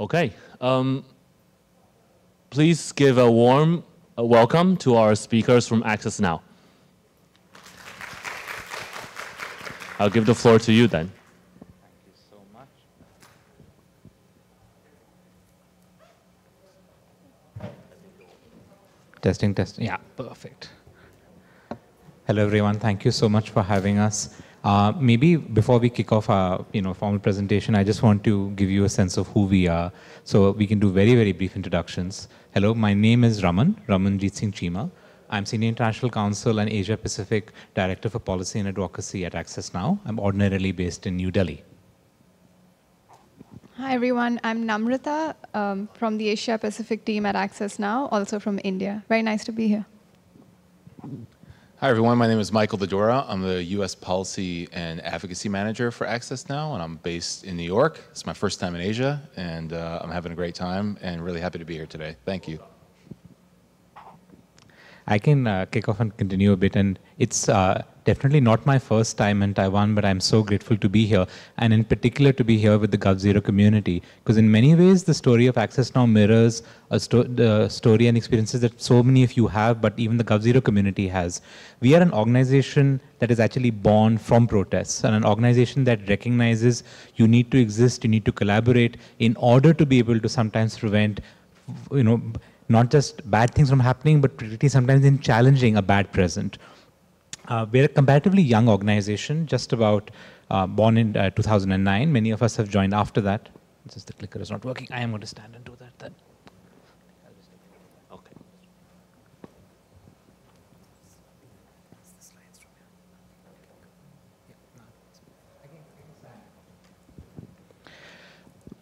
Okay. Um, please give a warm welcome to our speakers from Access Now. I'll give the floor to you then. Thank you so much. Testing, testing. Yeah, perfect. Hello, everyone. Thank you so much for having us. Uh, maybe before we kick off our you know, formal presentation, I just want to give you a sense of who we are. So we can do very, very brief introductions. Hello, my name is Raman, Ramanjeet Singh Chima. I'm Senior International Counsel and Asia Pacific Director for Policy and Advocacy at Access Now. I'm ordinarily based in New Delhi. Hi, everyone. I'm Namrata um, from the Asia Pacific team at Access Now, also from India. Very nice to be here. Hi, everyone. My name is Michael De Dora. I'm the U.S. Policy and Advocacy Manager for Access Now, and I'm based in New York. It's my first time in Asia, and uh, I'm having a great time and really happy to be here today. Thank you. I can uh, kick off and continue a bit. And it's uh, definitely not my first time in Taiwan, but I'm so grateful to be here. And in particular, to be here with the GovZero community. Because in many ways, the story of Access Now mirrors sto the story and experiences that so many of you have, but even the GovZero community has. We are an organization that is actually born from protests and an organization that recognizes you need to exist, you need to collaborate in order to be able to sometimes prevent you know, not just bad things from happening, but particularly sometimes in challenging a bad present. Uh, we're a comparatively young organization, just about uh, born in uh, 2009. Many of us have joined after that. Since the clicker is not working, I am going to stand and do that then.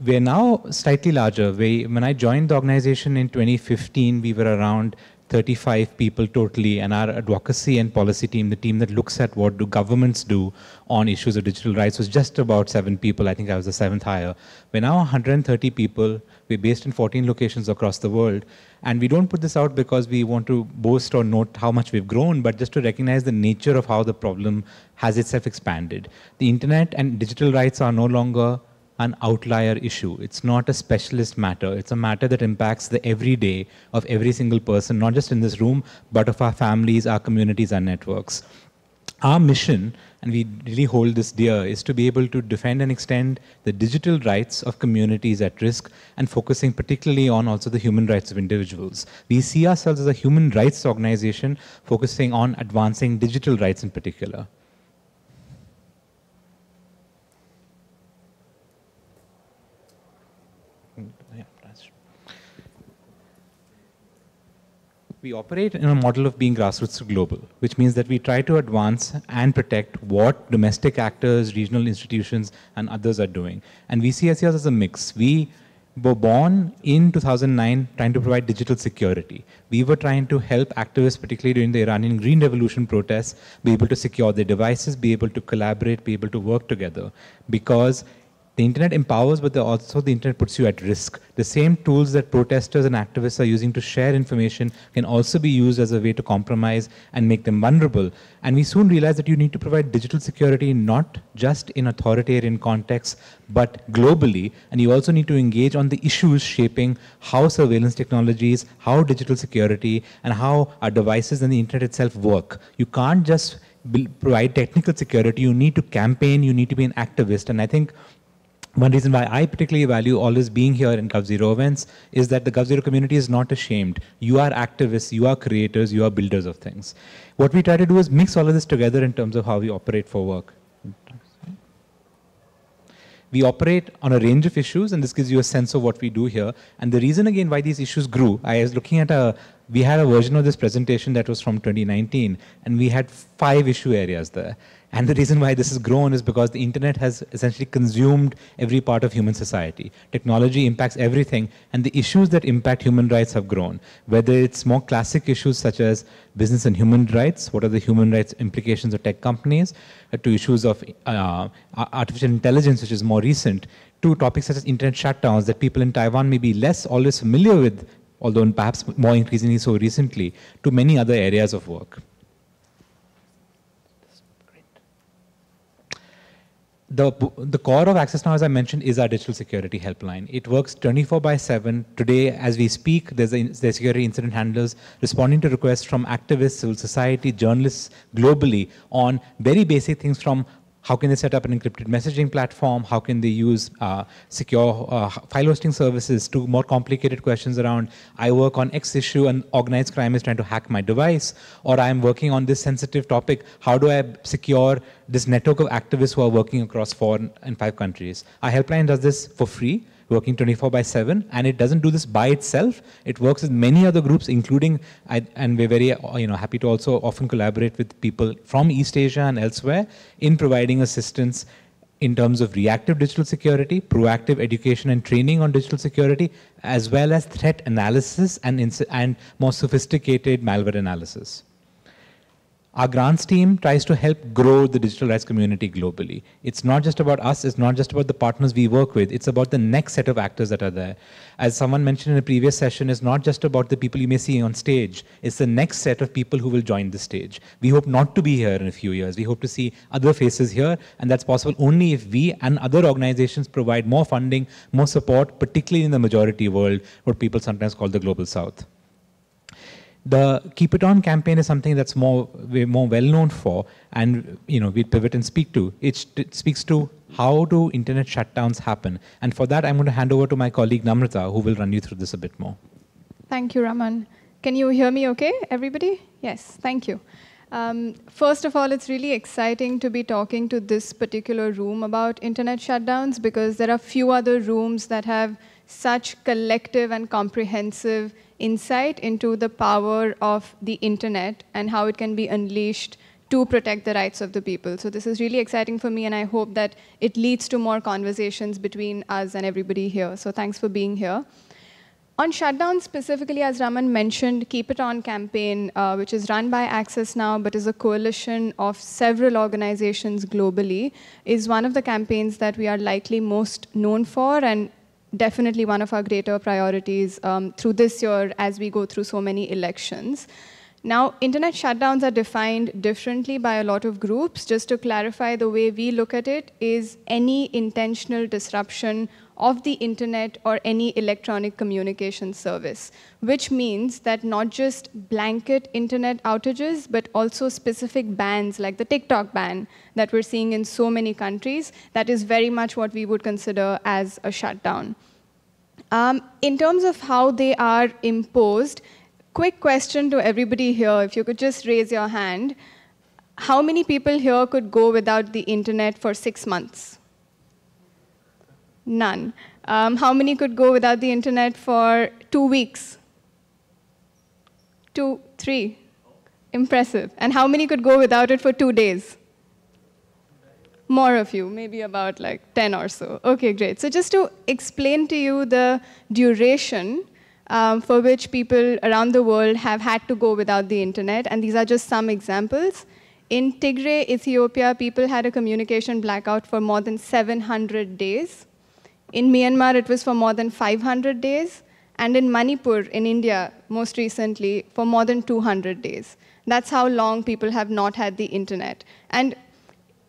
We're now slightly larger. We, when I joined the organization in 2015, we were around 35 people totally, and our advocacy and policy team, the team that looks at what do governments do on issues of digital rights, was just about seven people. I think I was the seventh hire. We're now 130 people. We're based in 14 locations across the world. And we don't put this out because we want to boast or note how much we've grown, but just to recognize the nature of how the problem has itself expanded. The internet and digital rights are no longer an outlier issue. It's not a specialist matter. It's a matter that impacts the everyday of every single person, not just in this room, but of our families, our communities, our networks. Our mission, and we really hold this dear, is to be able to defend and extend the digital rights of communities at risk and focusing particularly on also the human rights of individuals. We see ourselves as a human rights organization focusing on advancing digital rights in particular. We operate in a model of being grassroots to global, which means that we try to advance and protect what domestic actors, regional institutions, and others are doing. And we see ourselves as a mix. We were born in 2009 trying to provide digital security. We were trying to help activists, particularly during the Iranian Green Revolution protests, be able to secure their devices, be able to collaborate, be able to work together. Because the internet empowers, but also the internet puts you at risk. The same tools that protesters and activists are using to share information can also be used as a way to compromise and make them vulnerable. And we soon realized that you need to provide digital security not just in authoritarian contexts, but globally. And you also need to engage on the issues shaping how surveillance technologies, how digital security, and how our devices and the internet itself work. You can't just provide technical security. You need to campaign. You need to be an activist. And I think one reason why I particularly value always being here in GovZero events is that the GovZero community is not ashamed. You are activists, you are creators, you are builders of things. What we try to do is mix all of this together in terms of how we operate for work. We operate on a range of issues, and this gives you a sense of what we do here. And the reason, again, why these issues grew, I was looking at a, we had a version of this presentation that was from 2019, and we had five issue areas there. And the reason why this has grown is because the internet has essentially consumed every part of human society. Technology impacts everything, and the issues that impact human rights have grown. Whether it's more classic issues such as business and human rights, what are the human rights implications of tech companies, uh, to issues of uh, artificial intelligence, which is more recent, to topics such as internet shutdowns that people in Taiwan may be less always familiar with, although perhaps more increasingly so recently, to many other areas of work. The, the core of Access Now, as I mentioned, is our digital security helpline. It works 24 by 7. Today, as we speak, there's, a, there's security incident handlers responding to requests from activists, civil society, journalists globally on very basic things from how can they set up an encrypted messaging platform? How can they use uh, secure uh, file hosting services to more complicated questions around, I work on X issue and organized crime is trying to hack my device, or I'm working on this sensitive topic. How do I secure this network of activists who are working across four and five countries? Our helpline does this for free working 24 by 7 and it doesn't do this by itself. It works with many other groups including and we're very uh, you know happy to also often collaborate with people from east asia and elsewhere in providing assistance in terms of reactive digital security proactive education and training on digital security as well as threat analysis and, and more sophisticated malware analysis our grants team tries to help grow the digital rights community globally. It's not just about us, it's not just about the partners we work with, it's about the next set of actors that are there. As someone mentioned in a previous session, it's not just about the people you may see on stage, it's the next set of people who will join the stage. We hope not to be here in a few years. We hope to see other faces here, and that's possible only if we and other organizations provide more funding, more support, particularly in the majority world, what people sometimes call the global south. The Keep It On campaign is something that's more we're more well known for, and you know we pivot and speak to. It, it speaks to how do internet shutdowns happen, and for that I'm going to hand over to my colleague Namrata, who will run you through this a bit more. Thank you, Raman. Can you hear me okay, everybody? Yes, thank you. Um, first of all, it's really exciting to be talking to this particular room about internet shutdowns because there are few other rooms that have such collective and comprehensive insight into the power of the internet and how it can be unleashed to protect the rights of the people. So this is really exciting for me, and I hope that it leads to more conversations between us and everybody here. So thanks for being here. On shutdown specifically, as Raman mentioned, Keep It On campaign, uh, which is run by Access Now, but is a coalition of several organizations globally, is one of the campaigns that we are likely most known for and definitely one of our greater priorities um, through this year as we go through so many elections. Now, internet shutdowns are defined differently by a lot of groups. Just to clarify, the way we look at it is any intentional disruption of the internet or any electronic communication service, which means that not just blanket internet outages, but also specific bans like the TikTok ban that we're seeing in so many countries, that is very much what we would consider as a shutdown. Um, in terms of how they are imposed, quick question to everybody here, if you could just raise your hand. How many people here could go without the internet for six months? None. Um, how many could go without the internet for two weeks? Two, three. Impressive. And how many could go without it for two days? More of you, maybe about like 10 or so. Okay, great. So just to explain to you the duration um, for which people around the world have had to go without the internet, and these are just some examples. In Tigray, Ethiopia, people had a communication blackout for more than 700 days. In Myanmar, it was for more than 500 days, and in Manipur, in India, most recently, for more than 200 days. That's how long people have not had the internet. And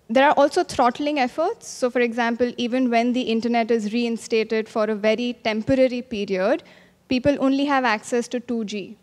there are also throttling efforts. So for example, even when the internet is reinstated for a very temporary period, people only have access to 2G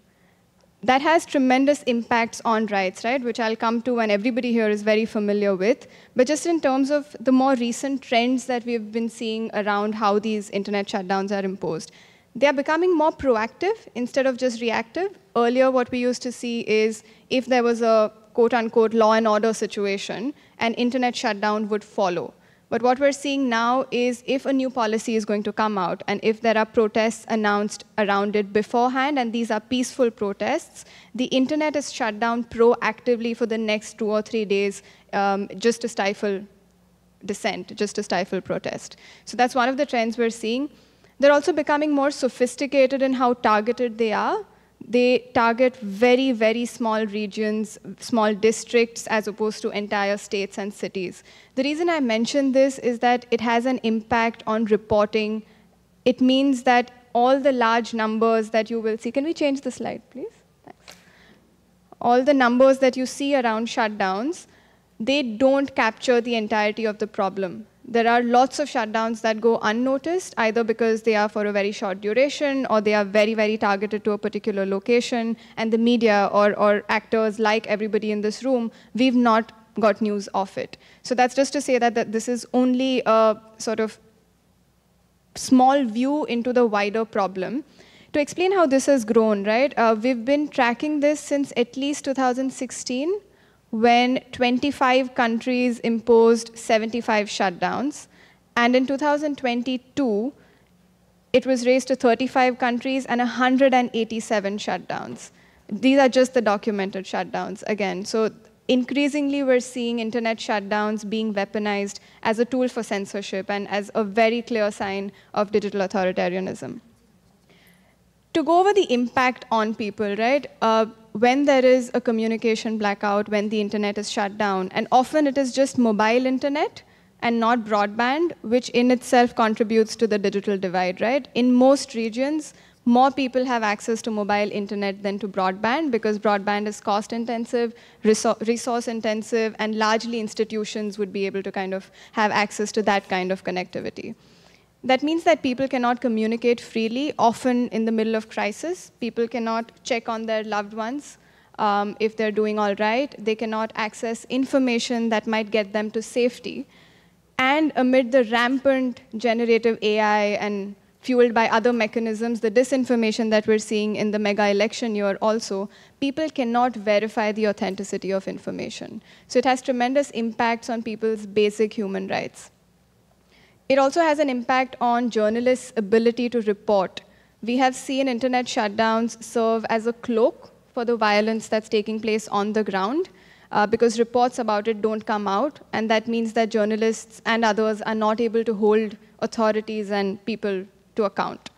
that has tremendous impacts on rights, right, which I'll come to and everybody here is very familiar with. But just in terms of the more recent trends that we've been seeing around how these internet shutdowns are imposed, they are becoming more proactive instead of just reactive. Earlier, what we used to see is if there was a quote unquote law and order situation, an internet shutdown would follow. But what we're seeing now is if a new policy is going to come out and if there are protests announced around it beforehand and these are peaceful protests, the internet is shut down proactively for the next two or three days um, just to stifle dissent, just to stifle protest. So that's one of the trends we're seeing. They're also becoming more sophisticated in how targeted they are they target very, very small regions, small districts, as opposed to entire states and cities. The reason I mention this is that it has an impact on reporting. It means that all the large numbers that you will see, can we change the slide, please? Thanks. All the numbers that you see around shutdowns, they don't capture the entirety of the problem. There are lots of shutdowns that go unnoticed, either because they are for a very short duration or they are very, very targeted to a particular location, and the media or, or actors like everybody in this room, we've not got news of it. So that's just to say that, that this is only a sort of small view into the wider problem. To explain how this has grown, right, uh, we've been tracking this since at least 2016 when 25 countries imposed 75 shutdowns. And in 2022, it was raised to 35 countries and 187 shutdowns. These are just the documented shutdowns again. So increasingly we're seeing internet shutdowns being weaponized as a tool for censorship and as a very clear sign of digital authoritarianism. To go over the impact on people, right? Uh, when there is a communication blackout, when the internet is shut down, and often it is just mobile internet and not broadband, which in itself contributes to the digital divide, right? In most regions, more people have access to mobile internet than to broadband because broadband is cost intensive, resource intensive, and largely institutions would be able to kind of have access to that kind of connectivity. That means that people cannot communicate freely, often in the middle of crisis. People cannot check on their loved ones um, if they're doing all right. They cannot access information that might get them to safety. And amid the rampant generative AI and fueled by other mechanisms, the disinformation that we're seeing in the mega election year also, people cannot verify the authenticity of information. So it has tremendous impacts on people's basic human rights. It also has an impact on journalists' ability to report. We have seen internet shutdowns serve as a cloak for the violence that's taking place on the ground uh, because reports about it don't come out, and that means that journalists and others are not able to hold authorities and people to account.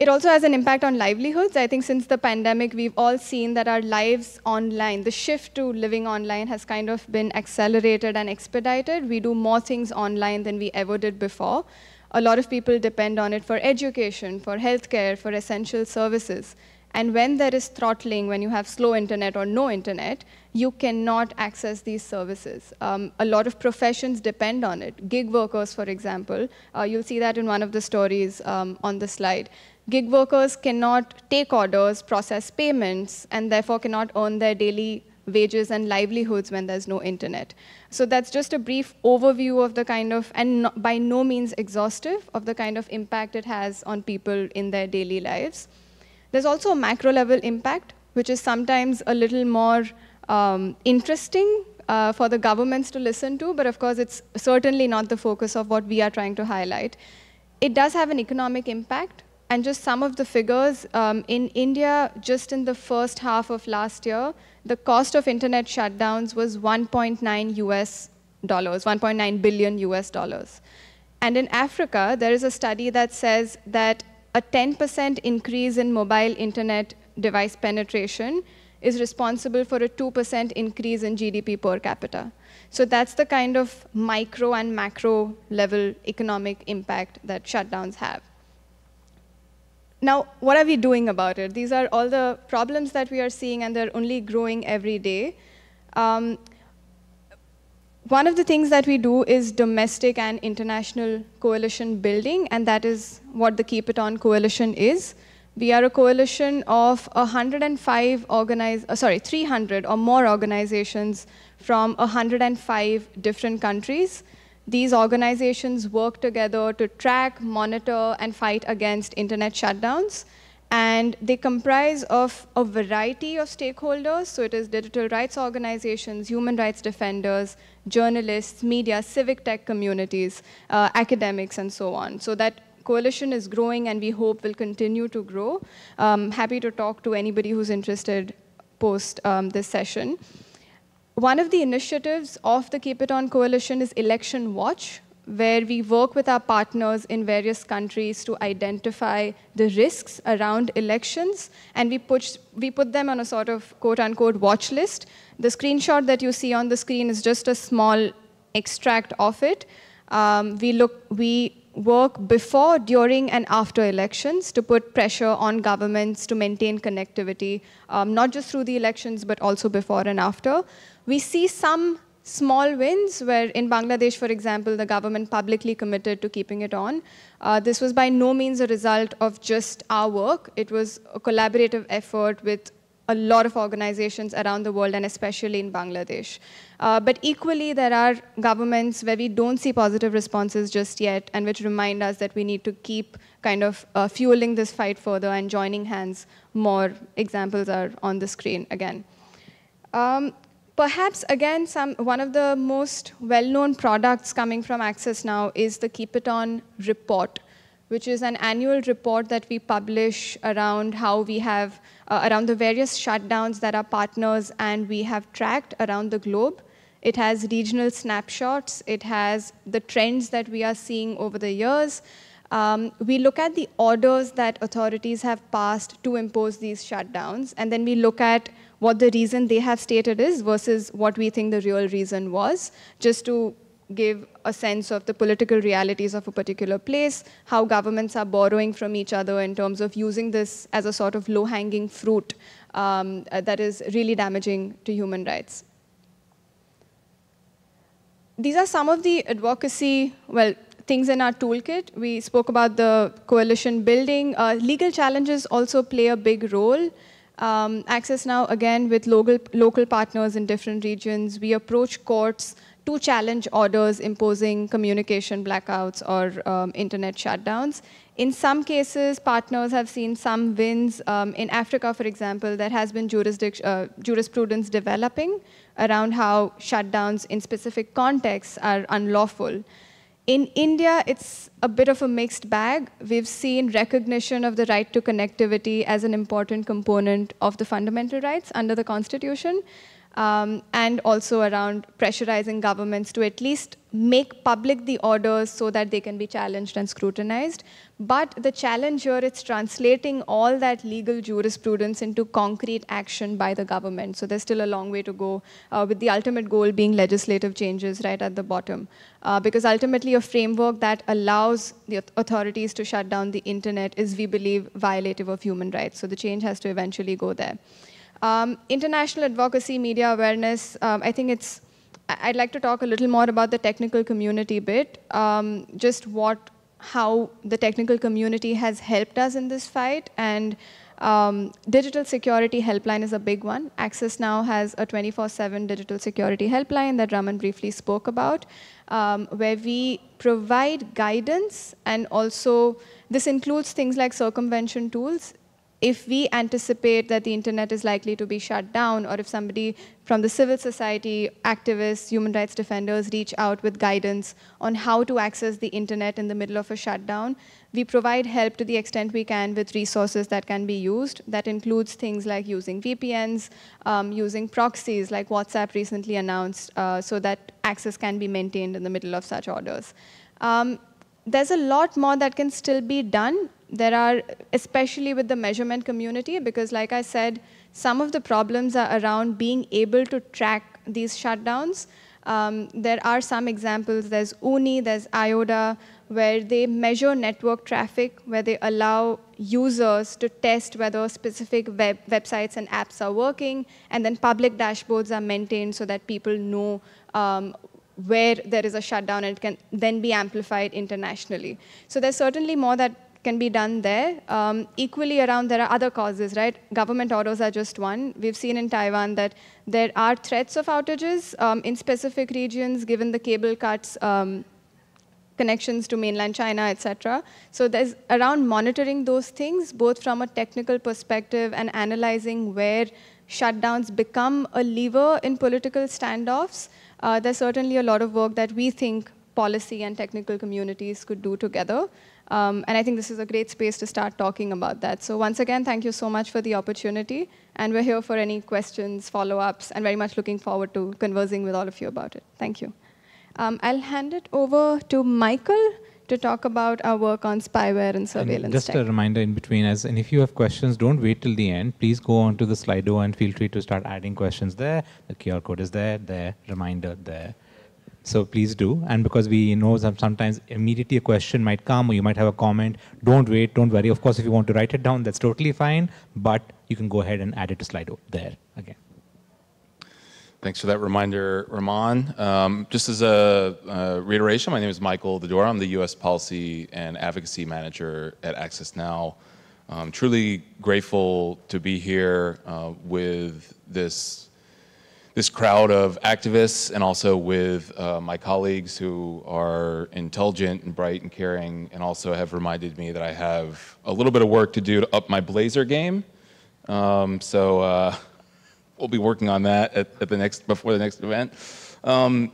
It also has an impact on livelihoods. I think since the pandemic, we've all seen that our lives online, the shift to living online has kind of been accelerated and expedited. We do more things online than we ever did before. A lot of people depend on it for education, for healthcare, for essential services. And when there is throttling, when you have slow internet or no internet, you cannot access these services. Um, a lot of professions depend on it. Gig workers, for example, uh, you'll see that in one of the stories um, on the slide gig workers cannot take orders, process payments, and therefore cannot earn their daily wages and livelihoods when there's no internet. So that's just a brief overview of the kind of, and no, by no means exhaustive, of the kind of impact it has on people in their daily lives. There's also a macro level impact, which is sometimes a little more um, interesting uh, for the governments to listen to, but of course it's certainly not the focus of what we are trying to highlight. It does have an economic impact, and just some of the figures, um, in India, just in the first half of last year, the cost of internet shutdowns was 1.9 US dollars, 1.9 billion US dollars. And in Africa, there is a study that says that a 10% increase in mobile internet device penetration is responsible for a 2% increase in GDP per capita. So that's the kind of micro and macro level economic impact that shutdowns have. Now, what are we doing about it? These are all the problems that we are seeing, and they're only growing every day. Um, one of the things that we do is domestic and international coalition building, and that is what the Keep It On coalition is. We are a coalition of 105 organize, uh, sorry, 300 or more organizations from 105 different countries. These organizations work together to track, monitor, and fight against internet shutdowns. And they comprise of a variety of stakeholders. So it is digital rights organizations, human rights defenders, journalists, media, civic tech communities, uh, academics, and so on. So that coalition is growing and we hope will continue to grow. Um, happy to talk to anybody who's interested post um, this session. One of the initiatives of the Keep It On Coalition is Election Watch, where we work with our partners in various countries to identify the risks around elections, and we put, we put them on a sort of quote-unquote watch list. The screenshot that you see on the screen is just a small extract of it. Um, we, look, we work before, during, and after elections to put pressure on governments to maintain connectivity, um, not just through the elections, but also before and after. We see some small wins where in Bangladesh, for example, the government publicly committed to keeping it on. Uh, this was by no means a result of just our work. It was a collaborative effort with a lot of organizations around the world and especially in Bangladesh. Uh, but equally, there are governments where we don't see positive responses just yet and which remind us that we need to keep kind of uh, fueling this fight further and joining hands more. Examples are on the screen again. Um, perhaps, again, some, one of the most well-known products coming from Access Now is the Keep It On report which is an annual report that we publish around how we have, uh, around the various shutdowns that our partners and we have tracked around the globe. It has regional snapshots. It has the trends that we are seeing over the years. Um, we look at the orders that authorities have passed to impose these shutdowns, and then we look at what the reason they have stated is versus what we think the real reason was, just to give a sense of the political realities of a particular place, how governments are borrowing from each other in terms of using this as a sort of low-hanging fruit um, uh, that is really damaging to human rights. These are some of the advocacy, well, things in our toolkit. We spoke about the coalition building. Uh, legal challenges also play a big role. Um, Access Now, again, with local, local partners in different regions, we approach courts to challenge orders imposing communication blackouts or um, internet shutdowns. In some cases, partners have seen some wins. Um, in Africa, for example, there has been uh, jurisprudence developing around how shutdowns in specific contexts are unlawful. In India, it's a bit of a mixed bag. We've seen recognition of the right to connectivity as an important component of the fundamental rights under the Constitution um, and also around pressurizing governments to at least make public the orders so that they can be challenged and scrutinized. But the challenge here is translating all that legal jurisprudence into concrete action by the government. So there's still a long way to go, uh, with the ultimate goal being legislative changes right at the bottom. Uh, because ultimately, a framework that allows the authorities to shut down the internet is, we believe, violative of human rights. So the change has to eventually go there. Um, international advocacy, media awareness, um, I think it's, I'd like to talk a little more about the technical community bit, um, just what, how the technical community has helped us in this fight, and um, digital security helpline is a big one. Access Now has a 24-7 digital security helpline that Raman briefly spoke about, um, where we provide guidance and also, this includes things like circumvention tools if we anticipate that the internet is likely to be shut down, or if somebody from the civil society, activists, human rights defenders reach out with guidance on how to access the internet in the middle of a shutdown, we provide help to the extent we can with resources that can be used. That includes things like using VPNs, um, using proxies like WhatsApp recently announced, uh, so that access can be maintained in the middle of such orders. Um, there's a lot more that can still be done there are, especially with the measurement community, because like I said, some of the problems are around being able to track these shutdowns. Um, there are some examples. There's OONI, there's IODA, where they measure network traffic, where they allow users to test whether specific web websites and apps are working, and then public dashboards are maintained so that people know um, where there is a shutdown and it can then be amplified internationally. So there's certainly more that can be done there. Um, equally around, there are other causes, right? Government orders are just one. We've seen in Taiwan that there are threats of outages um, in specific regions, given the cable cuts, um, connections to mainland China, etc. So there's around monitoring those things, both from a technical perspective and analyzing where shutdowns become a lever in political standoffs. Uh, there's certainly a lot of work that we think policy and technical communities could do together. Um, and I think this is a great space to start talking about that. So once again, thank you so much for the opportunity. And we're here for any questions, follow-ups, and very much looking forward to conversing with all of you about it. Thank you. Um, I'll hand it over to Michael to talk about our work on spyware and surveillance. And just tech. a reminder in between, as and if you have questions, don't wait till the end. Please go on to the Slido and feel free to start adding questions there. The QR code is there, there, reminder there. So please do. And because we know that sometimes immediately a question might come or you might have a comment, don't wait, don't worry. Of course, if you want to write it down, that's totally fine. But you can go ahead and add it to Slido there again. Thanks for that reminder, Raman. Um, just as a uh, reiteration, my name is Michael De Dora. I'm the U.S. Policy and Advocacy Manager at Access Now. I'm truly grateful to be here uh, with this this crowd of activists and also with uh, my colleagues who are intelligent and bright and caring and also have reminded me that I have a little bit of work to do to up my Blazer game. Um, so uh, we'll be working on that at, at, the next before the next event. Um,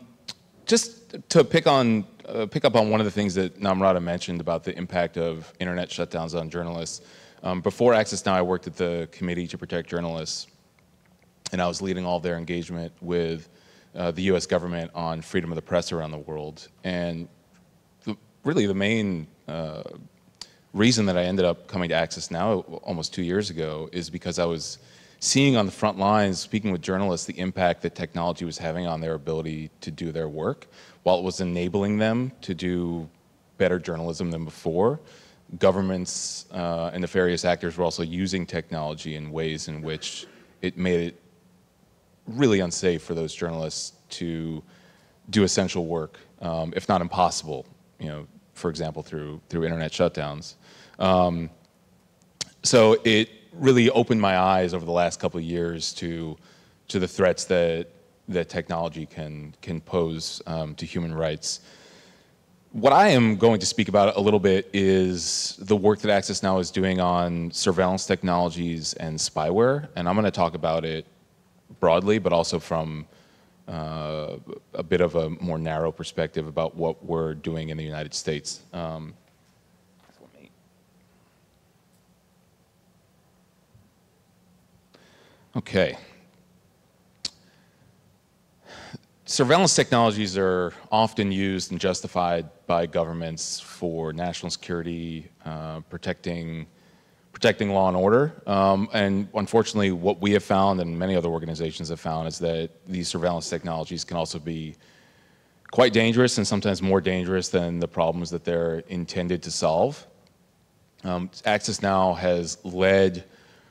just to pick on uh, pick up on one of the things that Namrata mentioned about the impact of internet shutdowns on journalists. Um, before Access Now, I worked at the Committee to Protect Journalists, and I was leading all their engagement with uh, the U.S. government on freedom of the press around the world. And the, really, the main uh, reason that I ended up coming to Access Now almost two years ago is because I was seeing on the front lines, speaking with journalists, the impact that technology was having on their ability to do their work, while it was enabling them to do better journalism than before. Governments uh, and nefarious actors were also using technology in ways in which it made it really unsafe for those journalists to do essential work, um, if not impossible. You know, for example, through through internet shutdowns. Um, so it really opened my eyes over the last couple of years to to the threats that that technology can can pose um, to human rights. What I am going to speak about a little bit is the work that Access Now is doing on surveillance technologies and spyware, and I'm going to talk about it broadly, but also from uh, a bit of a more narrow perspective about what we're doing in the United States. Um, Okay. Surveillance technologies are often used and justified by governments for national security, uh, protecting, protecting law and order. Um, and unfortunately, what we have found and many other organizations have found is that these surveillance technologies can also be quite dangerous and sometimes more dangerous than the problems that they're intended to solve. Um, Access Now has led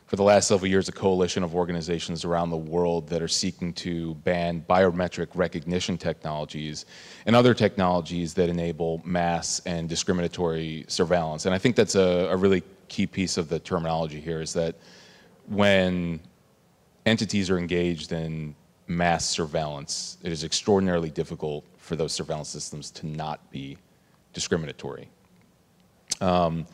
for the last several years a coalition of organizations around the world that are seeking to ban biometric recognition technologies and other technologies that enable mass and discriminatory surveillance. And I think that's a, a really key piece of the terminology here is that when entities are engaged in mass surveillance, it is extraordinarily difficult for those surveillance systems to not be discriminatory. Um,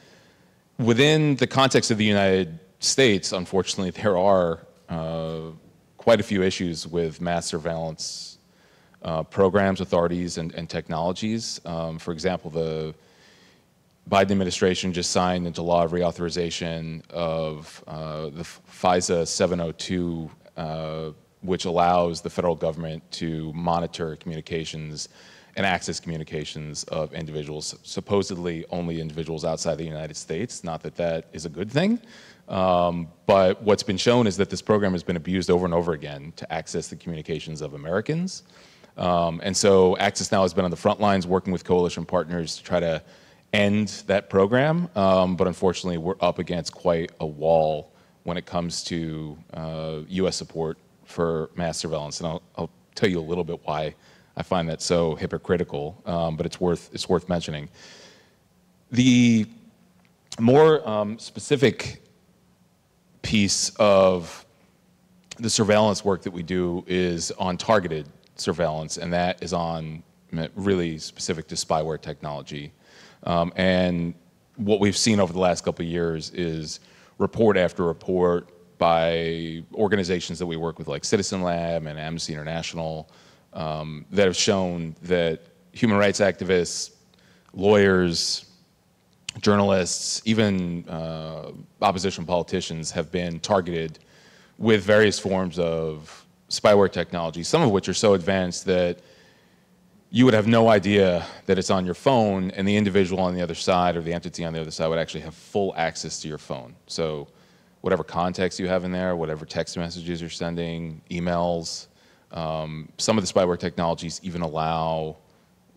within the context of the United States, unfortunately, there are uh, quite a few issues with mass surveillance uh, programs, authorities, and, and technologies. Um, for example, the Biden administration just signed into law a reauthorization of uh, the FISA 702, uh, which allows the federal government to monitor communications and access communications of individuals, supposedly only individuals outside the United States. Not that that is a good thing, um, but what's been shown is that this program has been abused over and over again to access the communications of Americans. Um, and so Access Now has been on the front lines working with coalition partners to try to end that program. Um, but unfortunately, we're up against quite a wall when it comes to uh, US support for mass surveillance. And I'll, I'll, tell you a little bit why I find that so hypocritical, um, but it's worth, it's worth mentioning. The more um, specific piece of the surveillance work that we do is on targeted surveillance, and that is on really specific to spyware technology. Um, and what we've seen over the last couple of years is report after report by organizations that we work with, like Citizen Lab and Amnesty International, um, that have shown that human rights activists, lawyers, journalists, even uh, opposition politicians have been targeted with various forms of spyware technology, some of which are so advanced that you would have no idea that it's on your phone and the individual on the other side or the entity on the other side would actually have full access to your phone. So whatever context you have in there, whatever text messages you're sending, emails, um, some of the spyware technologies even allow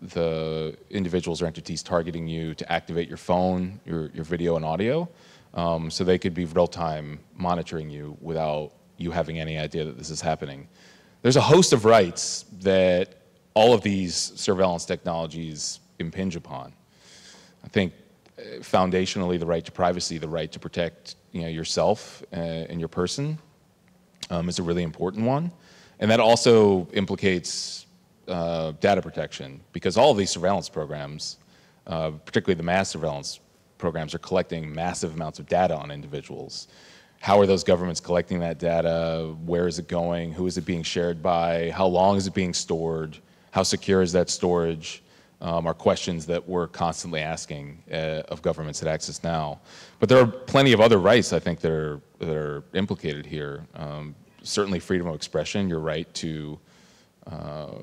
the individuals or entities targeting you to activate your phone, your, your video and audio, um, so they could be real-time monitoring you without you having any idea that this is happening. there's a host of rights that all of these surveillance technologies impinge upon. I think uh, foundationally the right to privacy, the right to protect you know, yourself uh, and your person um, is a really important one. And that also implicates uh, data protection because all of these surveillance programs, uh, particularly the mass surveillance programs, are collecting massive amounts of data on individuals. How are those governments collecting that data? Where is it going? Who is it being shared by? How long is it being stored? How secure is that storage? Um, are questions that we're constantly asking uh, of governments at Access Now. But there are plenty of other rights I think that are, that are implicated here. Um, certainly freedom of expression, your right to uh,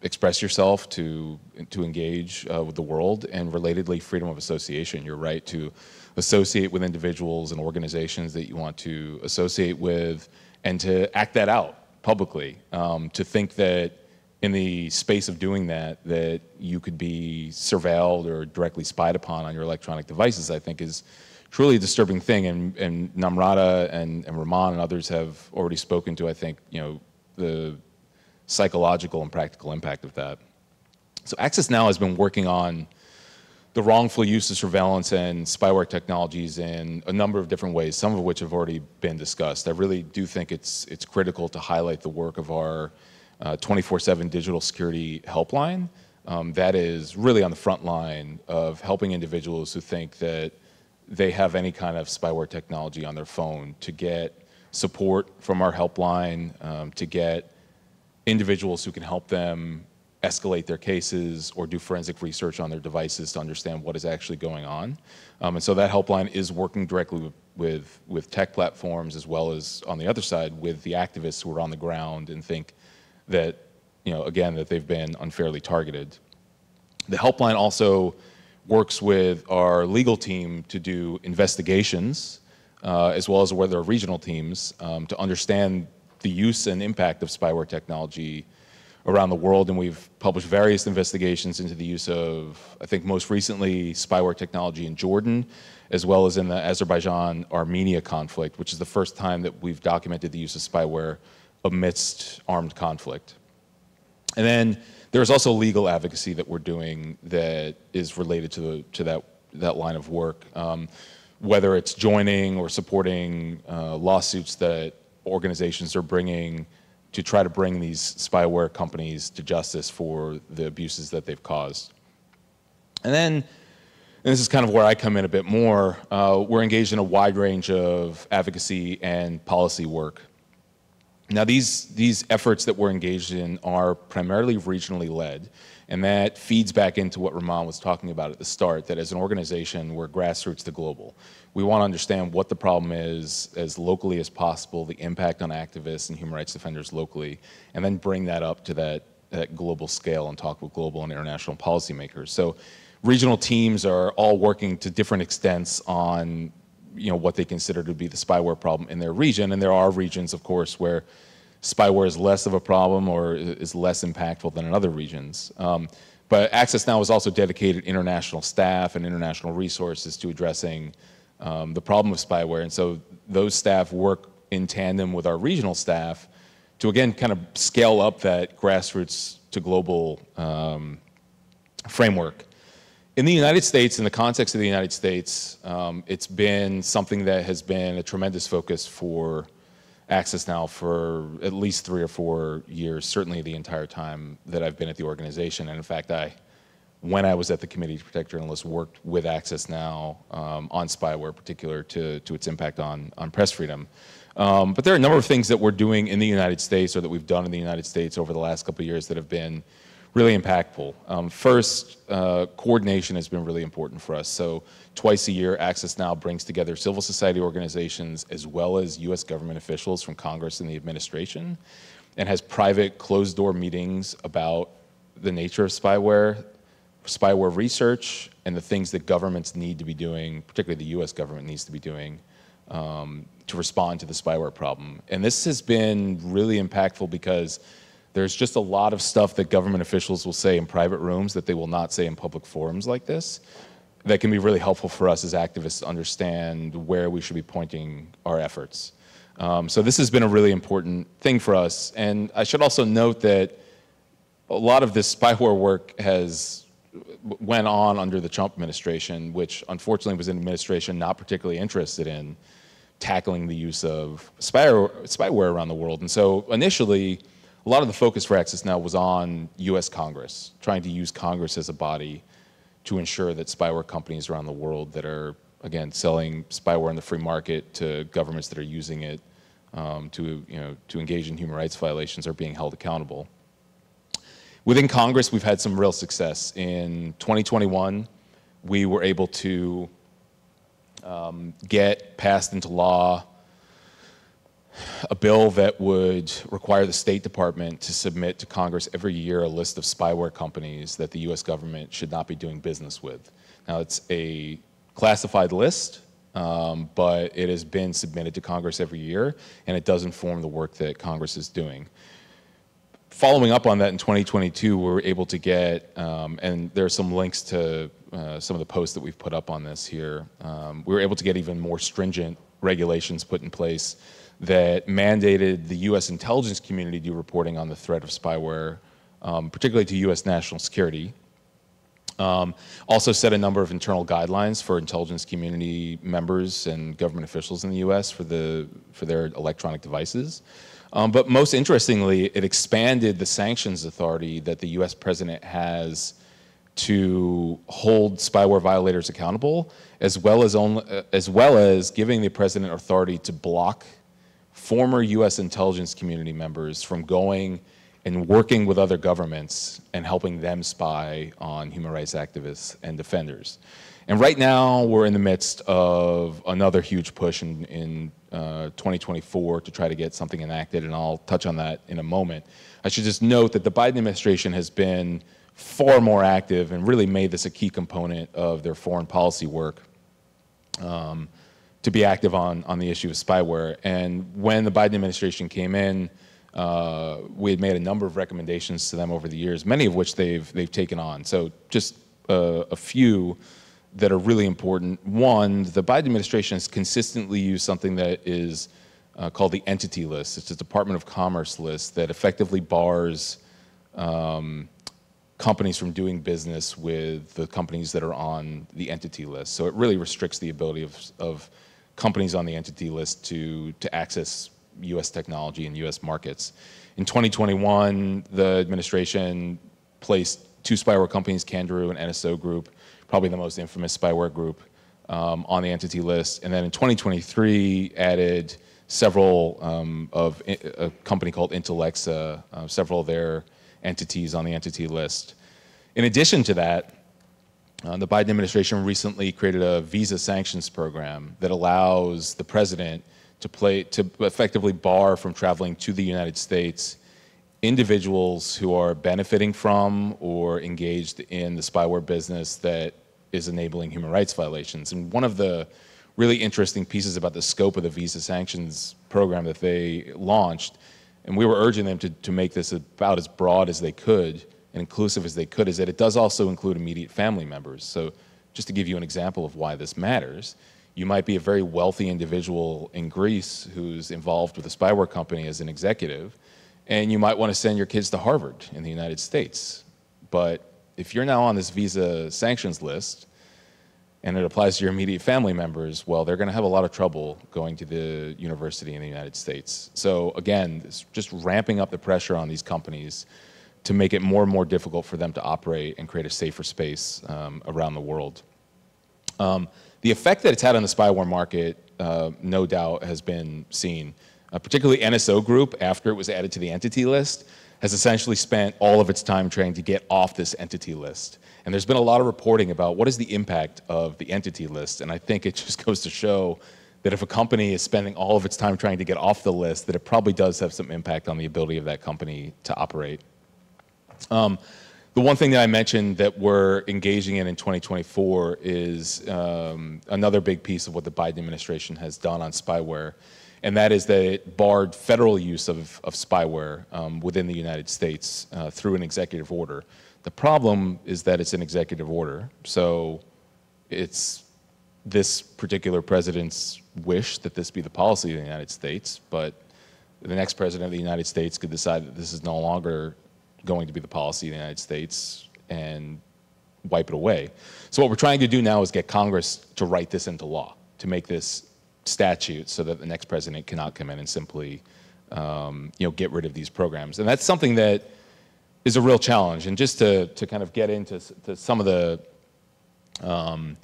express yourself, to, to engage uh, with the world, and relatedly freedom of association, your right to associate with individuals and organizations that you want to associate with, and to act that out publicly. Um, to think that in the space of doing that, that you could be surveilled or directly spied upon on your electronic devices, I think is truly a disturbing thing. And, and Namrata and, and Raman and others have already spoken to, I think, you know, the psychological and practical impact of that. So Access Now has been working on the wrongful use of surveillance and spyware technologies in a number of different ways, some of which have already been discussed. I really do think it's, it's critical to highlight the work of our 24-7 uh, digital security helpline. Um, that is really on the front line of helping individuals who think that they have any kind of spyware technology on their phone to get support from our helpline, um, to get individuals who can help them escalate their cases or do forensic research on their devices to understand what is actually going on. Um, and so that helpline is working directly with, with, with, tech platforms as well as on the other side with the activists who are on the ground and think that, you know, again, that they've been unfairly targeted. The helpline also works with our legal team to do investigations, uh, as well as with our regional teams um, to understand the use and impact of spyware technology around the world. And we've published various investigations into the use of, I think most recently, spyware technology in Jordan, as well as in the Azerbaijan-Armenia conflict, which is the first time that we've documented the use of spyware amidst armed conflict. And then there's also legal advocacy that we're doing that is related to, the, to that, that line of work, um, whether it's joining or supporting uh, lawsuits that organizations are bringing to try to bring these spyware companies to justice for the abuses that they've caused. And then, and this is kind of where I come in a bit more, uh, we're engaged in a wide range of advocacy and policy work now, these, these efforts that we're engaged in are primarily regionally led, and that feeds back into what Raman was talking about at the start, that as an organization, we're grassroots to global. We want to understand what the problem is as locally as possible, the impact on activists and human rights defenders locally, and then bring that up to that, that global scale and talk with global and international policymakers. So regional teams are all working to different extents on you know, what they consider to be the spyware problem in their region. And there are regions, of course, where spyware is less of a problem or is less impactful than in other regions. Um, but Access Now has also dedicated international staff and international resources to addressing um, the problem of spyware. And so those staff work in tandem with our regional staff to, again, kind of scale up that grassroots to global um, framework in the United States, in the context of the United States, um, it's been something that has been a tremendous focus for Access Now for at least three or four years, certainly the entire time that I've been at the organization. And in fact, I, when I was at the Committee to Protect Journalists, worked with Access Now um, on spyware, particular to, to its impact on, on press freedom. Um, but there are a number of things that we're doing in the United States or that we've done in the United States over the last couple of years that have been really impactful. Um, first, uh, coordination has been really important for us. So twice a year, Access Now brings together civil society organizations as well as U.S. government officials from Congress and the administration and has private closed-door meetings about the nature of spyware, spyware research, and the things that governments need to be doing, particularly the U.S. government needs to be doing um, to respond to the spyware problem. And this has been really impactful because there's just a lot of stuff that government officials will say in private rooms that they will not say in public forums like this that can be really helpful for us as activists to understand where we should be pointing our efforts. Um, so this has been a really important thing for us. And I should also note that a lot of this spyware work has went on under the Trump administration, which unfortunately was an administration not particularly interested in tackling the use of spyware, spyware around the world. And so initially, a lot of the focus for Access Now was on US Congress, trying to use Congress as a body to ensure that spyware companies around the world that are, again, selling spyware in the free market to governments that are using it um, to, you know, to engage in human rights violations are being held accountable. Within Congress, we've had some real success. In 2021, we were able to um, get passed into law a bill that would require the State Department to submit to Congress every year a list of spyware companies that the US government should not be doing business with. Now, it's a classified list, um, but it has been submitted to Congress every year, and it does inform the work that Congress is doing. Following up on that in 2022, we were able to get, um, and there are some links to uh, some of the posts that we've put up on this here. Um, we were able to get even more stringent regulations put in place that mandated the U.S. intelligence community do reporting on the threat of spyware, um, particularly to U.S. national security. Um, also set a number of internal guidelines for intelligence community members and government officials in the U.S. for the for their electronic devices. Um, but most interestingly, it expanded the sanctions authority that the U.S. president has to hold spyware violators accountable, as well as only, uh, as well as giving the president authority to block former U.S. intelligence community members from going and working with other governments and helping them spy on human rights activists and defenders. And right now, we're in the midst of another huge push in, in uh, 2024 to try to get something enacted, and I'll touch on that in a moment. I should just note that the Biden administration has been far more active and really made this a key component of their foreign policy work. Um, to be active on, on the issue of spyware. And when the Biden administration came in, uh, we had made a number of recommendations to them over the years, many of which they've, they've taken on. So just uh, a few that are really important. One, the Biden administration has consistently used something that is uh, called the Entity List. It's a Department of Commerce list that effectively bars um, companies from doing business with the companies that are on the Entity List. So it really restricts the ability of, of companies on the entity list to, to access US technology and US markets. In 2021, the administration placed two spyware companies, Candiru and NSO Group, probably the most infamous spyware group, um, on the entity list. And then in 2023, added several um, of a company called Intellexa, uh, several of their entities on the entity list. In addition to that, uh, the Biden administration recently created a visa sanctions program that allows the president to play to effectively bar from traveling to the United States individuals who are benefiting from or engaged in the spyware business that is enabling human rights violations. And one of the really interesting pieces about the scope of the visa sanctions program that they launched, and we were urging them to, to make this about as broad as they could, and inclusive as they could is that it does also include immediate family members. So just to give you an example of why this matters, you might be a very wealthy individual in Greece who's involved with a spyware company as an executive, and you might want to send your kids to Harvard in the United States. But if you're now on this visa sanctions list, and it applies to your immediate family members, well, they're going to have a lot of trouble going to the university in the United States. So again, just ramping up the pressure on these companies to make it more and more difficult for them to operate and create a safer space um, around the world. Um, the effect that it's had on the spyware market, uh, no doubt, has been seen. Uh, particularly NSO Group, after it was added to the entity list, has essentially spent all of its time trying to get off this entity list. And there's been a lot of reporting about what is the impact of the entity list. And I think it just goes to show that if a company is spending all of its time trying to get off the list, that it probably does have some impact on the ability of that company to operate. Um, the one thing that I mentioned that we're engaging in in 2024 is um, another big piece of what the Biden administration has done on spyware, and that is that it barred federal use of, of spyware um, within the United States uh, through an executive order. The problem is that it's an executive order, so it's this particular president's wish that this be the policy of the United States, but the next president of the United States could decide that this is no longer going to be the policy of the United States and wipe it away. So what we're trying to do now is get Congress to write this into law, to make this statute so that the next president cannot come in and simply um, you know, get rid of these programs. And that's something that is a real challenge. And just to, to kind of get into some of the, um,